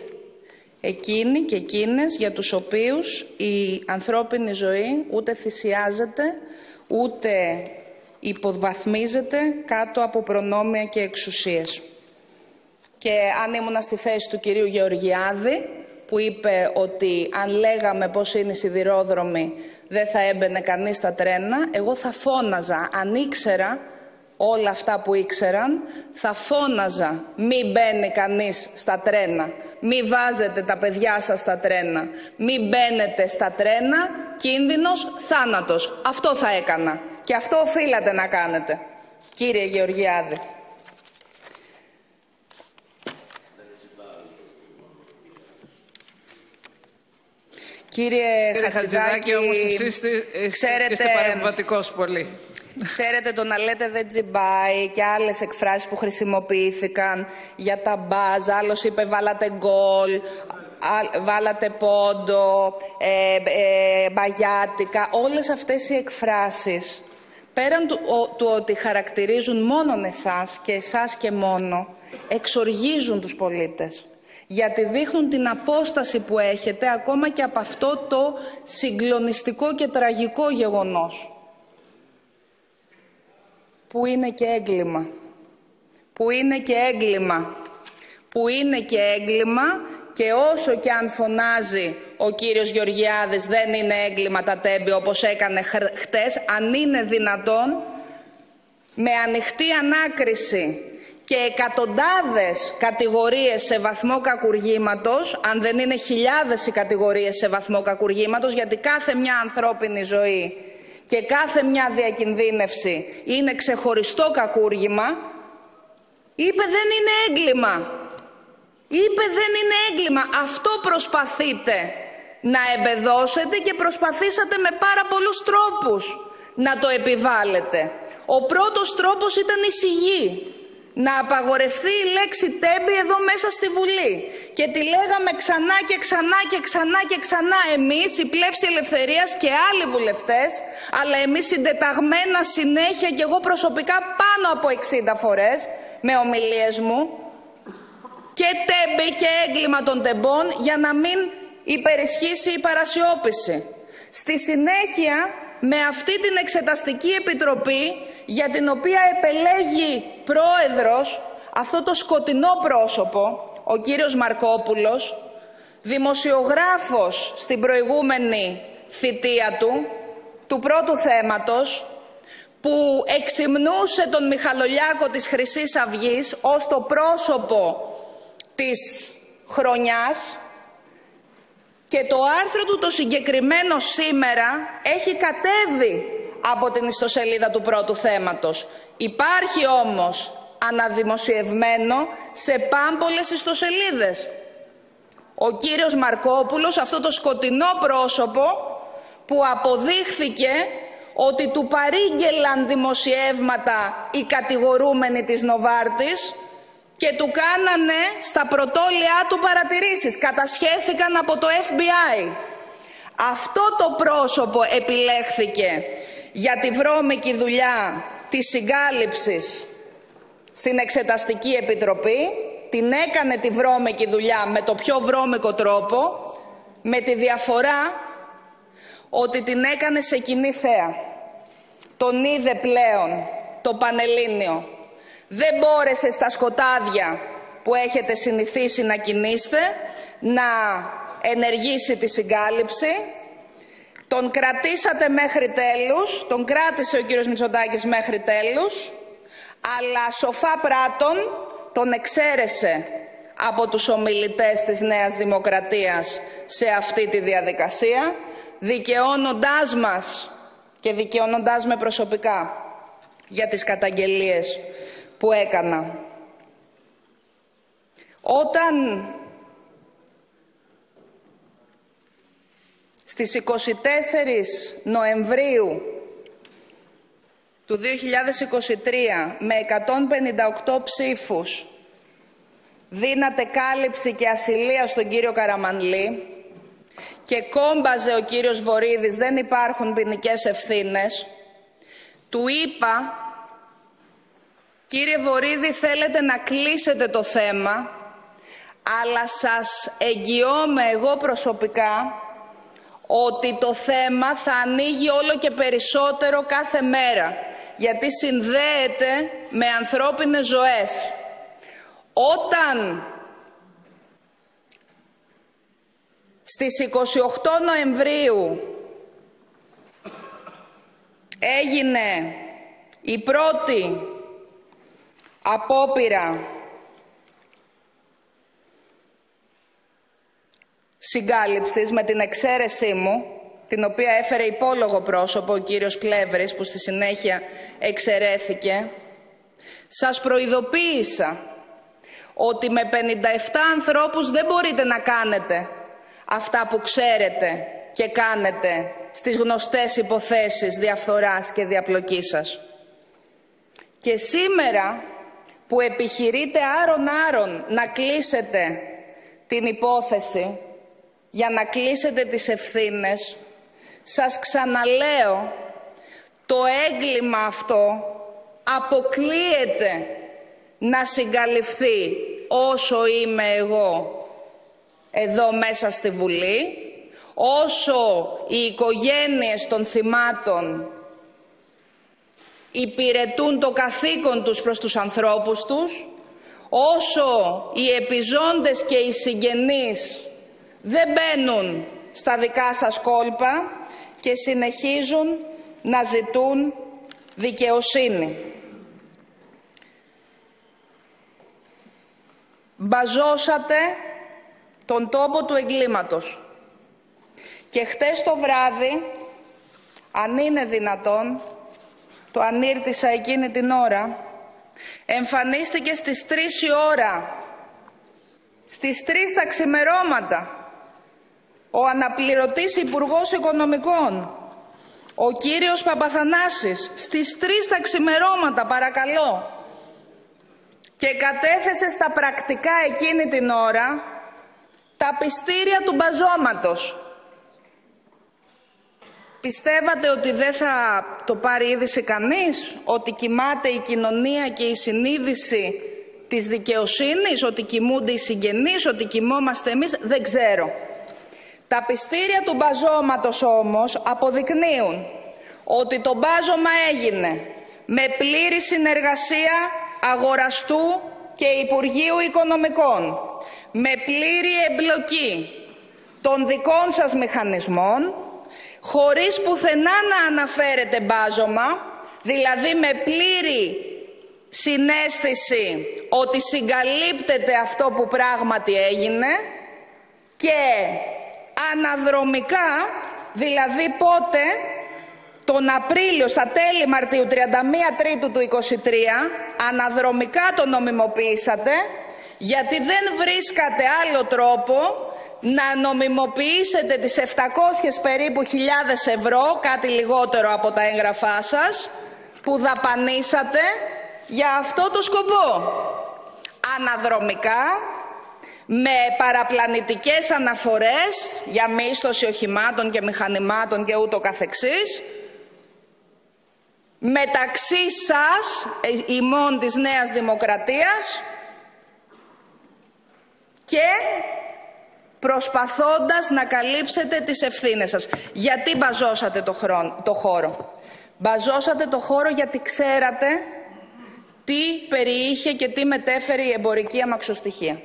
Εκείνοι και εκείνες για τους οποίους η ανθρώπινη ζωή ούτε θυσιάζεται, ούτε υποβαθμίζεται κάτω από προνόμια και εξουσίες και αν ήμουν στη θέση του κυρίου Γεωργιάδη που είπε ότι αν λέγαμε πώς είναι οι σιδηρόδρομοι δεν θα έμπαινε κανείς στα τρένα, εγώ θα φώναζα, αν ήξερα όλα αυτά που ήξεραν, θα φώναζα μη μπαίνει κανείς στα τρένα, μη βάζετε τα παιδιά σας στα τρένα, μη μπαίνετε στα τρένα, κίνδυνος, θάνατος. Αυτό θα έκανα. Και αυτό οφείλατε να κάνετε, κύριε Γεωργιάδη. Κύριε, Κύριε Χατζηδάκη, όμως εσείς είστε, ξέρετε, είστε παρεμβατικός πολύ. Ξέρετε το να λέτε δεν τζιμπάει και άλλες εκφράσεις που χρησιμοποιήθηκαν για τα μπάζ. Άλλος είπε βάλατε γκολ, βάλατε πόντο, ε, ε, μπαγιάτικα. Όλες αυτές οι εκφράσεις πέραν του, του ότι χαρακτηρίζουν μόνον εσάς και εσάς και μόνο, εξοργίζουν τους πολίτες. Γιατί δείχνουν την απόσταση που έχετε ακόμα και από αυτό το συγκλονιστικό και τραγικό γεγονός. Που είναι και έγκλημα. Που είναι και έγκλημα. Που είναι και έγκλημα και όσο και αν φωνάζει ο κύριος Γεωργιάδης δεν είναι έγκλημα τα τέμπη όπως έκανε χτες, αν είναι δυνατόν με ανοιχτή ανάκριση και εκατοντάδες κατηγορίες σε βαθμό κακουργήματος, αν δεν είναι χιλιάδες οι κατηγορίες σε βαθμό κακουργήματος, γιατί κάθε μια ανθρώπινη ζωή και κάθε μια διακινδύνευση είναι ξεχωριστό κακούργημα, είπε δεν είναι έγκλημα. Είπε δεν είναι έγκλημα. Αυτό προσπαθείτε να εμπεδώσετε και προσπαθήσατε με πάρα πολλούς τρόπους να το επιβάλλετε. Ο πρώτος τρόπος ήταν η σιγή. Να απαγορευτεί η λέξη τέμπη εδώ μέσα στη Βουλή. Και τη λέγαμε ξανά και ξανά και ξανά και ξανά εμείς, η Πλεύση Ελευθερίας και άλλοι βουλευτές, αλλά εμείς συντεταγμένα συνέχεια και εγώ προσωπικά πάνω από 60 φορές με ομιλίες μου, και τέμπη και έγκλημα των τεμπών για να μην υπερισχύσει η παρασιόπιση. Στη συνέχεια με αυτή την εξεταστική επιτροπή για την οποία επελέγει πρόεδρος αυτό το σκοτεινό πρόσωπο, ο κύριος Μαρκόπουλος, δημοσιογράφος στην προηγούμενη θητεία του, του πρώτου θέματος, που εξυμνούσε τον Μιχαλολιάκο της Χρυσής Αυγής ως το πρόσωπο της χρονιάς και το άρθρο του το συγκεκριμένο σήμερα έχει κατέβει από την ιστοσελίδα του πρώτου θέματος. Υπάρχει όμως αναδημοσιευμένο σε πάμπολες ιστοσελίδες. Ο κύριος Μαρκόπουλος, αυτό το σκοτεινό πρόσωπο που αποδείχθηκε ότι του παρήγγελαν δημοσιεύματα οι κατηγορούμενοι της Νοβάρτης και του κάνανε στα πρωτόλια του παρατηρήσεις. Κατασχέθηκαν από το FBI. Αυτό το πρόσωπο επιλέχθηκε για τη βρώμικη δουλειά της συγκάλυψης στην Εξεταστική Επιτροπή. Την έκανε τη βρώμικη δουλειά με το πιο βρώμικο τρόπο, με τη διαφορά ότι την έκανε σε κοινή θέα. Τον είδε πλέον το Πανελλήνιο δεν μπόρεσε στα σκοτάδια που έχετε συνηθίσει να κινείστε να ενεργήσει τη συγκάλυψη. Τον κρατήσατε μέχρι τέλους, τον κράτησε ο κύριος Μητσοτάκης μέχρι τέλους, αλλά σοφά πράτων τον εξαίρεσε από τους ομιλητές της Νέας Δημοκρατίας σε αυτή τη διαδικασία, δικαιώνοντάς μας και δικαιώνοντάς με προσωπικά για τις καταγγελίες που έκανα. Όταν στις 24 Νοεμβρίου του 2023 με 158 ψήφους δίνατε κάλυψη και ασυλία στον κύριο Καραμανλή και κόμπαζε ο κύριος Βορύδης δεν υπάρχουν ποινικές ευθύνες, του είπα Κύριε Βορύδη, θέλετε να κλείσετε το θέμα, αλλά σας εγγυώμαι εγώ προσωπικά ότι το θέμα θα ανοίγει όλο και περισσότερο κάθε μέρα, γιατί συνδέεται με ανθρώπινες ζωές. Όταν στις 28 Νοεμβρίου έγινε η πρώτη απόπειρα συγκάλυψης με την εξαίρεσή μου, την οποία έφερε υπόλογο πρόσωπο ο κύριος Πλεύρης, που στη συνέχεια εξαιρέθηκε, σας προειδοποίησα ότι με 57 ανθρώπους δεν μπορείτε να κάνετε αυτά που ξέρετε και κάνετε στις γνωστές υποθέσεις διαφθοράς και διαπλοκής σας. Και σήμερα που επιχειρείτε άρον-άρον να κλείσετε την υπόθεση για να κλείσετε τις ευθύνες, σας ξαναλέω το έγκλημα αυτό αποκλείεται να συγκαλυφθεί όσο είμαι εγώ εδώ μέσα στη Βουλή, όσο οι οικογένειες των θυμάτων υπηρετούν το καθήκον τους προς τους ανθρώπους τους, όσο οι επιζώντες και οι συγγενείς δεν μπαίνουν στα δικά σας κόλπα και συνεχίζουν να ζητούν δικαιοσύνη. Μπαζώσατε τον τόπο του εγκλήματος. Και χτες το βράδυ, αν είναι δυνατόν, το ανήρτησα εκείνη την ώρα, εμφανίστηκε στις 3 η ώρα, στις 3 τα ξημερώματα, ο αναπληρωτής Υπουργός Οικονομικών, ο κύριος Παπαθανάσης, στις 3 τα ξημερώματα, παρακαλώ, και κατέθεσε στα πρακτικά εκείνη την ώρα τα πιστήρια του μπαζώματος. Πιστεύατε ότι δεν θα το πάρει είδηση κανείς, ότι κοιμάται η κοινωνία και η συνείδηση της δικαιοσύνης, ότι κοιμούνται οι συγγενείς, ότι κοιμόμαστε εμείς, δεν ξέρω. Τα πιστήρια του μπαζώματος όμως αποδεικνύουν ότι το μπάζωμα έγινε με πλήρη συνεργασία αγοραστού και Υπουργείου Οικονομικών, με πλήρη εμπλοκή των δικών σας μηχανισμών, χωρίς πουθενά να αναφέρεται μπάζωμα, δηλαδή με πλήρη συνέστηση ότι συγκαλύπτεται αυτό που πράγματι έγινε και αναδρομικά, δηλαδή πότε τον Απρίλιο, στα τέλη Μαρτίου, 31 Τρίτου του 23, αναδρομικά το νομιμοποιήσατε, γιατί δεν βρίσκατε άλλο τρόπο να νομιμοποιήσετε τις 700 περίπου χιλιάδες ευρώ, κάτι λιγότερο από τα έγγραφά σας, που δαπανίσατε για αυτό το σκοπό. Αναδρομικά, με παραπλανητικές αναφορές για μίσθωση οχημάτων και μηχανημάτων και ούτω καθεξής, μεταξύ σας, ε, ημών της Νέας Δημοκρατίας και προσπαθώντας να καλύψετε τις ευθύνες σας. Γιατί μπαζώσατε το, το χώρο; Μπαζώσατε το χώρο γιατί ξέρατε τι περιείχε και τι μετέφερε η εμπορική αμαξοστοιχεία.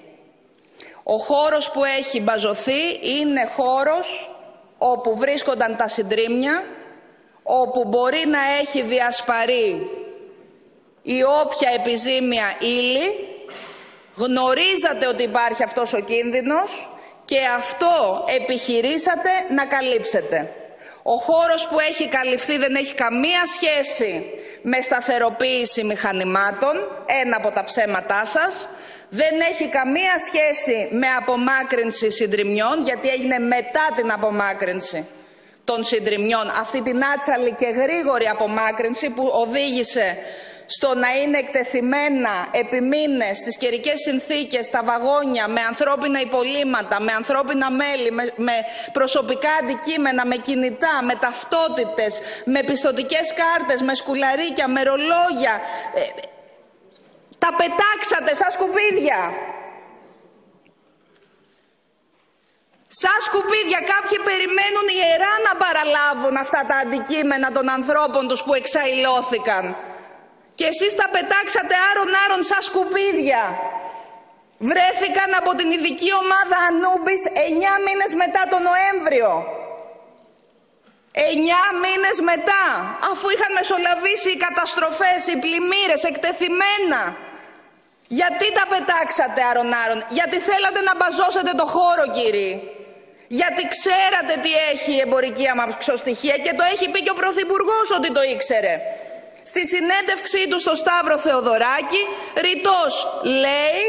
Ο χώρος που έχει μπαζωθεί είναι χώρος όπου βρίσκονταν τα συντρίμια, όπου μπορεί να έχει διασπαρεί η όποια επιζήμια ύλη, γνωρίζατε ότι υπάρχει αυτός ο κίνδυνος και αυτό επιχειρήσατε να καλύψετε. Ο χώρος που έχει καλυφθεί δεν έχει καμία σχέση με σταθεροποίηση μηχανημάτων, ένα από τα ψέματά σας, δεν έχει καμία σχέση με απομάκρυνση συντριμιών, γιατί έγινε μετά την απομάκρυνση των συντριμιών, αυτή την άτσαλη και γρήγορη απομάκρυνση που οδήγησε στο να είναι εκτεθειμένα επί μήνες στις καιρικές συνθήκες τα βαγόνια με ανθρώπινα υπολείμματα, με ανθρώπινα μέλη, με, προσωπικά αντικείμενα, με κινητά, με ταυτότητες, με πιστοτικές κάρτες, με σκουλαρίκια, με ρολόγια. Ε, τα πετάξατε σαν σκουπίδια. Σαν σκουπίδια κάποιοι περιμένουν ιερά να παραλάβουν αυτά τα αντικείμενα των ανθρώπων τους που εξαϊλώθηκαν. Και εσείς τα πετάξατε άρον-άρον σαν σκουπίδια. Βρέθηκαν από την ειδική ομάδα Ανούμπης 9 μήνες μετά τον Νοέμβριο. 9 μήνες μετά, αφού είχαν μεσολαβήσει οι καταστροφές, οι πλημμύρες, εκτεθειμένα. Γιατί τα πετάξατε άρον-άρον, γιατί θέλατε να μπαζώσετε το χώρο κύριοι. Γιατί ξέρατε τι έχει η εμπορική αμαξοστοιχεία και το έχει πει και ο Πρωθυπουργός ότι το ήξερε. Στη συνέντευξή του στο Σταύρο Θεοδωράκη, ρητός λέει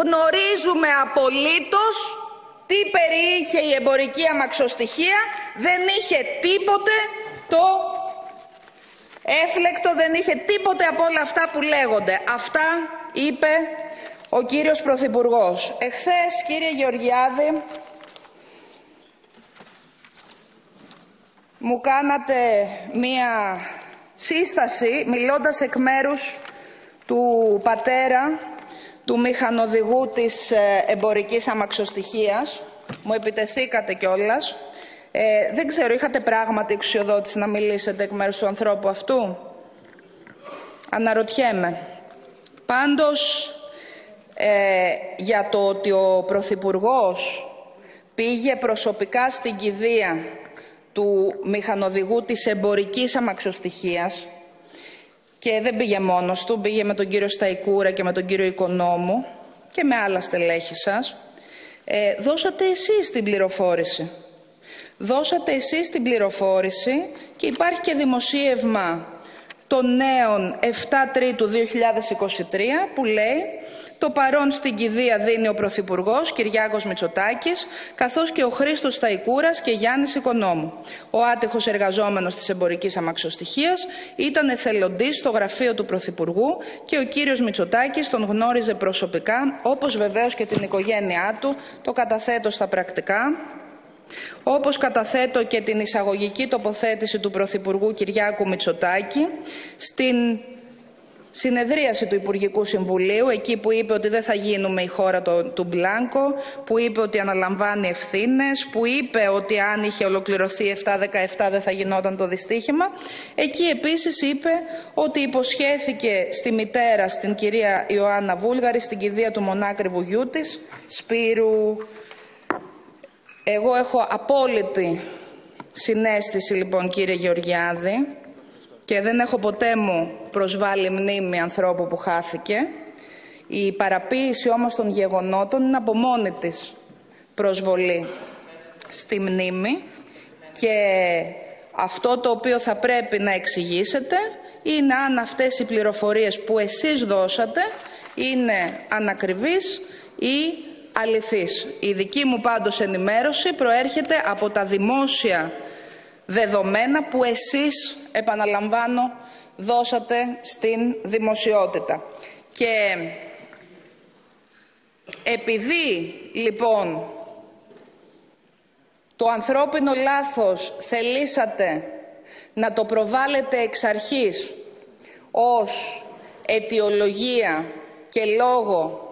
γνωρίζουμε απολύτως τι περιείχε η εμπορική αμαξοστοιχεία, δεν είχε τίποτε το έφλεκτο, δεν είχε τίποτε από όλα αυτά που λέγονται. Αυτά είπε ο κύριος Πρωθυπουργός. Εχθές, κύριε Γεωργιάδη, μου κάνατε μία σύσταση μιλώντας εκ μέρους του πατέρα του μηχανοδηγού της ε, εμπορικής αμαξοστοιχίας. Μου επιτεθήκατε κιόλας. Ε, δεν ξέρω, είχατε πράγματι εξουσιοδότηση να μιλήσετε εκ μέρους του ανθρώπου αυτού; Αναρωτιέμαι. Πάντως, ε, για το ότι ο Πρωθυπουργός πήγε προσωπικά στην κηδεία του μηχανοδηγού της εμπορικής αμαξοστοιχίας και δεν πήγε μόνος του, πήγε με τον κύριο Σταϊκούρα και με τον κύριο Οικονόμου και με άλλα στελέχη σας. Ε, δώσατε εσείς την πληροφόρηση. Δώσατε εσείς την πληροφόρηση και υπάρχει και δημοσίευμα των νέων 7 Τρίτου 2023 που λέει το παρόν στην κηδεία δίνει ο Πρωθυπουργός Κυριάκος Μητσοτάκης, καθώς και ο Χρήστος Σταϊκούρας και Γιάννης Οικονόμου. Ο άτυχος εργαζόμενος της εμπορικής αμαξοστοιχίας ήταν εθελοντής στο γραφείο του Πρωθυπουργού και ο κύριος Μητσοτάκης τον γνώριζε προσωπικά, όπως βεβαίως και την οικογένειά του. Το καταθέτω στα πρακτικά. Όπως καταθέτω και την εισαγωγική τοποθέτηση του Πρωθυπουργού Κυριάκου Μητσοτάκη στην συνεδρίαση του Υπουργικού Συμβουλίου, εκεί που είπε ότι δεν θα γίνουμε η χώρα του Μπλάνκο, που είπε ότι αναλαμβάνει ευθύνες, που είπε ότι αν είχε ολοκληρωθεί 7-17 δεν θα γινόταν το δυστύχημα. Εκεί επίσης είπε ότι υποσχέθηκε στη μητέρα, στην κυρία Ιωάννα Βούλγαρη, στην κηδεία του μονάκριβου γιού της, Σπύρου. Εγώ έχω απόλυτη συνέστηση λοιπόν κύριε Γεωργιάδη και δεν έχω ποτέ μου προσβάλει μνήμη ανθρώπου που χάθηκε. Η παραποίηση όμως των γεγονότων είναι από μόνη της προσβολή στη μνήμη και αυτό το οποίο θα πρέπει να εξηγήσετε είναι αν αυτές οι πληροφορίες που εσείς δώσατε είναι ανακριβείς ή αληθείς. Η δική μου πάντως ενημέρωση προέρχεται από τα δημόσια δεδομένα που εσείς, επαναλαμβάνω, δώσατε στην δημοσιότητα. Και επειδή, λοιπόν, το ανθρώπινο λάθος θελήσατε να το προβάλλετε εξ αρχής ως αιτιολογία και λόγο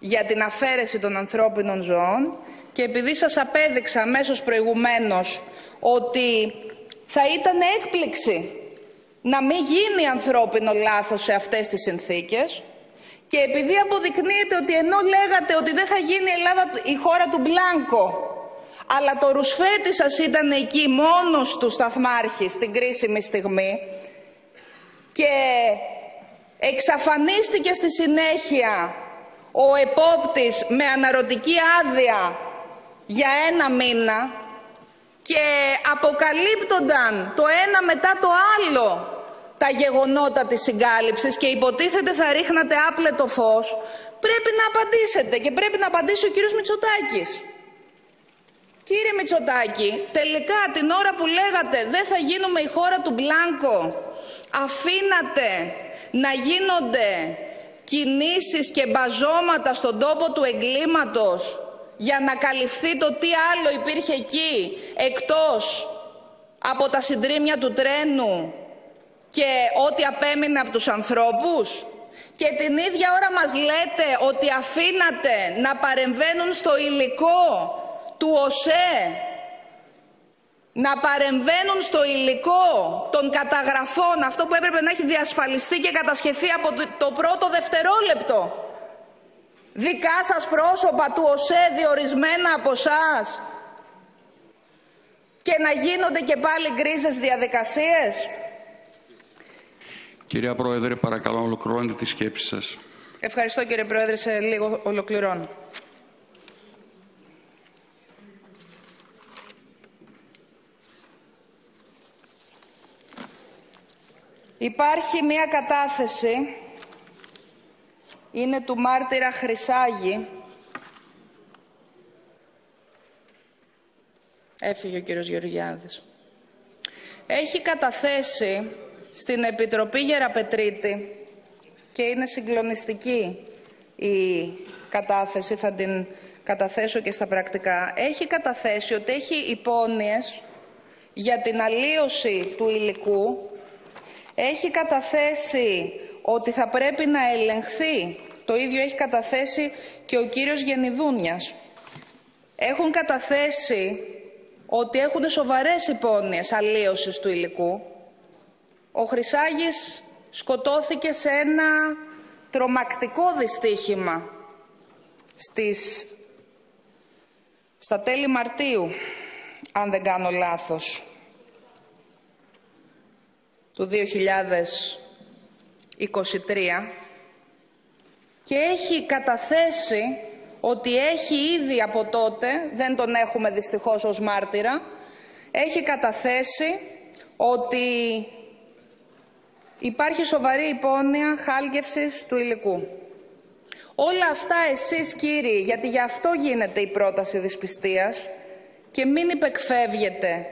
για την αφαίρεση των ανθρώπινων ζωών και επειδή σας απέδειξα αμέσως προηγουμένως ότι θα ήταν έκπληξη να μην γίνει ανθρώπινο λάθος σε αυτές τις συνθήκες και επειδή αποδεικνύεται ότι ενώ λέγατε ότι δεν θα γίνει η Ελλάδα η χώρα του Μπλάνκο αλλά το ρουσφέτη σας ήταν εκεί μόνος του σταθμάρχη στην κρίσιμη στιγμή και εξαφανίστηκε στη συνέχεια ο επόπτης με αναρωτική άδεια για ένα μήνα και αποκαλύπτονταν το ένα μετά το άλλο τα γεγονότα της συγκάλυψης και υποτίθεται θα ρίχνατε άπλετο φως, πρέπει να απαντήσετε και πρέπει να απαντήσει ο κύριος Μητσοτάκης. Κύριε Μητσοτάκη, τελικά την ώρα που λέγατε δεν θα γίνουμε η χώρα του Μπλάνκο, αφήνατε να γίνονται κινήσεις και μπαζώματα στον τόπο του εγκλήματος για να καλυφθεί το τι άλλο υπήρχε εκεί εκτός από τα συντρίμια του τρένου και ό,τι απέμεινε από τους ανθρώπους. Και την ίδια ώρα μας λέτε ότι αφήνατε να παρεμβαίνουν στο υλικό του ΟΣΕ, να παρεμβαίνουν στο υλικό των καταγραφών, αυτό που έπρεπε να έχει διασφαλιστεί και κατασχεθεί από το πρώτο δευτερόλεπτο δικά σας πρόσωπα του ΟΣΕ διορισμένα από εσά και να γίνονται και πάλι γκρίζες διαδικασίες. Κυρία Πρόεδρε, παρακαλώ ολοκληρώνετε τη σκέψη σας. Ευχαριστώ κύριε Πρόεδρε, σε λίγο ολοκληρώνω. Υπάρχει μία κατάθεση είναι του μάρτυρα Χρυσάγη. Έφυγε ο κύριος Γεωργιάδης. Έχει καταθέσει στην Επιτροπή Γεραπετρίτη και είναι συγκλονιστική η κατάθεση, θα την καταθέσω και στα πρακτικά, έχει καταθέσει ότι έχει υπόνοιες για την αλλίωση του υλικού, έχει καταθέσει ότι θα πρέπει να ελεγχθεί, το ίδιο έχει καταθέσει και ο κύριος Γενιδούνιας. Έχουν καταθέσει ότι έχουν σοβαρές υπόνοιες αλλίωσης του υλικού. Ο Χρυσάγης σκοτώθηκε σε ένα τρομακτικό δυστύχημα στις, στα τέλη Μαρτίου, αν δεν κάνω λάθος, του 2023 και έχει καταθέσει ότι έχει ήδη από τότε, δεν τον έχουμε δυστυχώς ως μάρτυρα, έχει καταθέσει ότι υπάρχει σοβαρή υπόνοια χάλκευσης του υλικού. Όλα αυτά εσείς κύριοι, γιατί γι' αυτό γίνεται η πρόταση δυσπιστίας και μην υπεκφεύγετε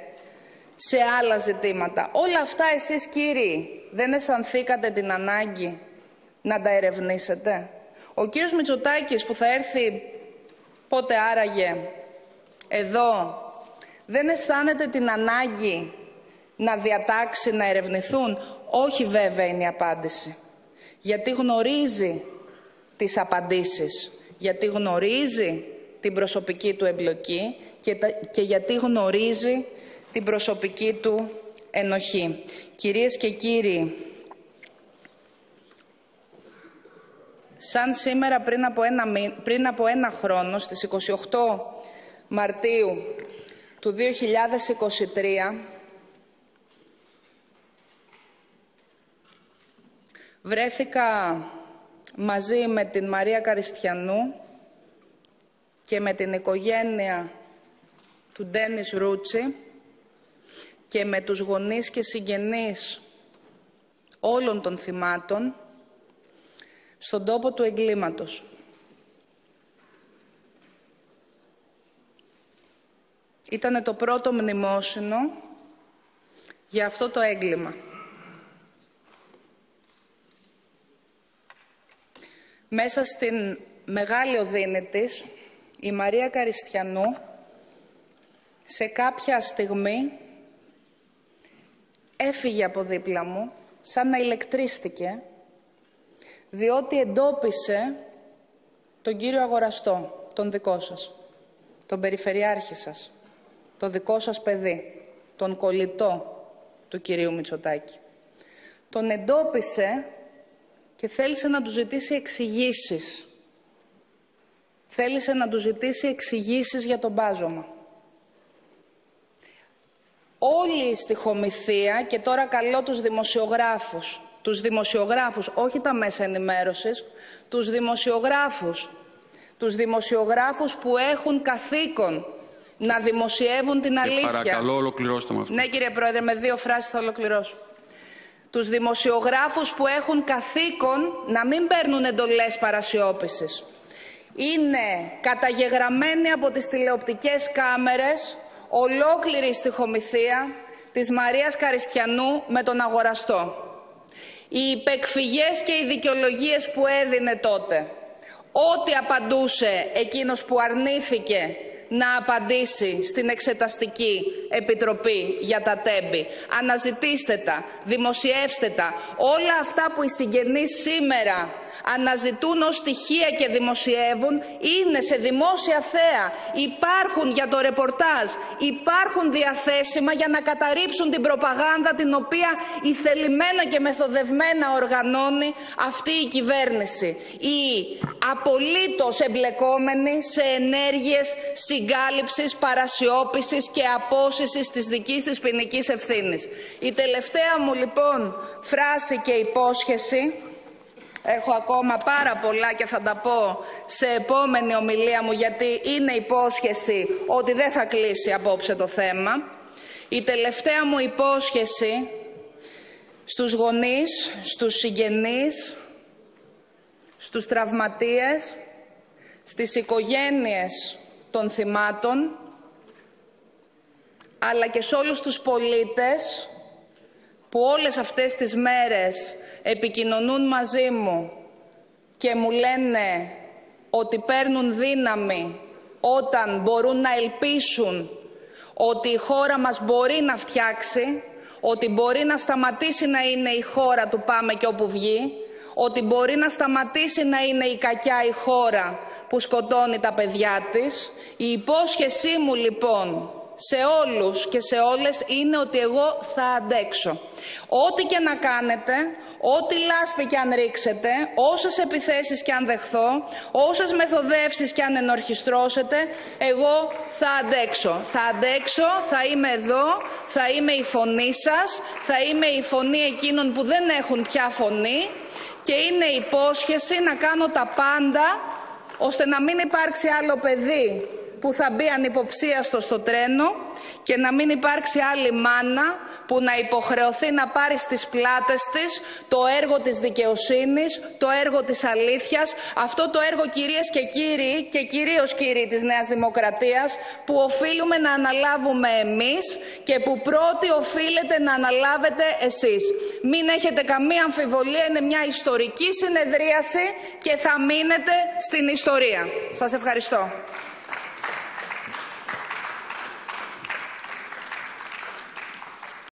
σε άλλα ζητήματα. Όλα αυτά εσείς κύριοι δεν αισθανθήκατε την ανάγκη να τα ερευνήσετε; Ο κύριος Μητσοτάκης που θα έρθει πότε άραγε εδώ δεν αισθάνεται την ανάγκη να διατάξει να ερευνηθούν; Όχι βέβαια είναι η απάντηση. Γιατί γνωρίζει τις απαντήσεις. Γιατί γνωρίζει την προσωπική του εμπλοκή και, και γιατί γνωρίζει την προσωπική του ενοχή. Κυρίες και κύριοι, σαν σήμερα πριν από ένα, πριν από ένα χρόνο, στις 28 Μαρτίου του 2023, βρέθηκα μαζί με την Μαρία Καριστιανού και με την οικογένεια του Ντένις Ρούτσι και με τους γονείς και συγγενείς όλων των θυμάτων στον τόπο του εγκλήματος. Ήταν το πρώτο μνημόσυνο για αυτό το έγκλημα. Μέσα στην μεγάλη οδύνη της, η Μαρία Καριστιανού σε κάποια στιγμή έφυγε από δίπλα μου, σαν να ηλεκτρίστηκε, διότι εντόπισε τον κύριο Αγοραστό, τον δικό σας, τον περιφερειάρχη σας, το δικό σας παιδί, τον κολλητό του κυρίου Μητσοτάκη. Τον εντόπισε και θέλησε να του ζητήσει εξηγήσεις. Θέλησε να του ζητήσει εξηγήσεις για τον μπάζωμα. Όλη η στοιχομηθεία και τώρα καλώ τους δημοσιογράφους, τους δημοσιογράφους, όχι τα μέσα ενημέρωσης, τους δημοσιογράφους, τους δημοσιογράφους που έχουν καθήκον να δημοσιεύουν την αλήθεια. Παρακαλώ ολοκληρώστε με αυτό. Ναι κύριε Πρόεδρε, με δύο φράσεις θα ολοκληρώσω τους δημοσιογράφους που έχουν καθήκον να μην παίρνουν εντολές παρασιώπησης. Είναι καταγεγραμμένοι από τις τηλεοπτικές κάμερες ολόκληρη στοιχομηθεία της Μαρίας Καριστιανού με τον αγοραστό. Οι υπεκφυγές και οι δικαιολογίες που έδινε τότε, ό,τι απαντούσε εκείνος που αρνήθηκε να απαντήσει στην Εξεταστική Επιτροπή για τα τέμπη. Αναζητήστε τα, δημοσιεύστε τα. Όλα αυτά που οι συγγενείς σήμερα αναζητούν ως στοιχεία και δημοσιεύουν είναι σε δημόσια θέα. Υπάρχουν για το ρεπορτάζ, υπάρχουν διαθέσιμα για να καταρρύψουν την προπαγάνδα την οποία η θελημένα και μεθοδευμένα οργανώνει αυτή η κυβέρνηση. Οι απολύτως εμπλεκόμενοι σε ενέργειες συγκάλυψης, παρασιώπησης και απόσυσης της δικής της ποινικής ευθύνης. Η τελευταία μου λοιπόν φράση και υπόσχεση Έχω ακόμα πάρα πολλά και θα τα πω σε επόμενη ομιλία μου γιατί είναι υπόσχεση ότι δεν θα κλείσει απόψε το θέμα. Η τελευταία μου υπόσχεση στους γονείς, στους συγγενείς, στους τραυματίες, στις οικογένειες των θυμάτων, αλλά και σε όλους τους πολίτες που όλες αυτές τις μέρες επικοινωνούν μαζί μου και μου λένε ότι παίρνουν δύναμη όταν μπορούν να ελπίσουν ότι η χώρα μας μπορεί να φτιάξει, ότι μπορεί να σταματήσει να είναι η χώρα του πάμε και όπου βγει, ότι μπορεί να σταματήσει να είναι η κακιά η χώρα που σκοτώνει τα παιδιά της. Η υπόσχεσή μου λοιπόν σε όλους και σε όλες είναι ότι εγώ θα αντέξω. Ό,τι και να κάνετε, ό,τι λάσπη και αν ρίξετε, όσες επιθέσεις και αν δεχθώ, όσες μεθοδεύσεις και αν ενορχιστρώσετε, εγώ θα αντέξω. Θα αντέξω, θα είμαι εδώ, θα είμαι η φωνή σας, θα είμαι η φωνή εκείνων που δεν έχουν πια φωνή και είναι υπόσχεση να κάνω τα πάντα ώστε να μην υπάρξει άλλο παιδί που θα μπει ανυποψίαστο στο τρένο και να μην υπάρξει άλλη μάνα που να υποχρεωθεί να πάρει στις πλάτες της το έργο της δικαιοσύνης, το έργο της αλήθειας, αυτό το έργο κυρίες και κύριοι και κυρίως κύριοι της Νέας Δημοκρατίας που οφείλουμε να αναλάβουμε εμείς και που πρώτοι οφείλετε να αναλάβετε εσείς. Μην έχετε καμία αμφιβολία, είναι μια ιστορική συνεδρίαση και θα μείνετε στην ιστορία. Σας ευχαριστώ.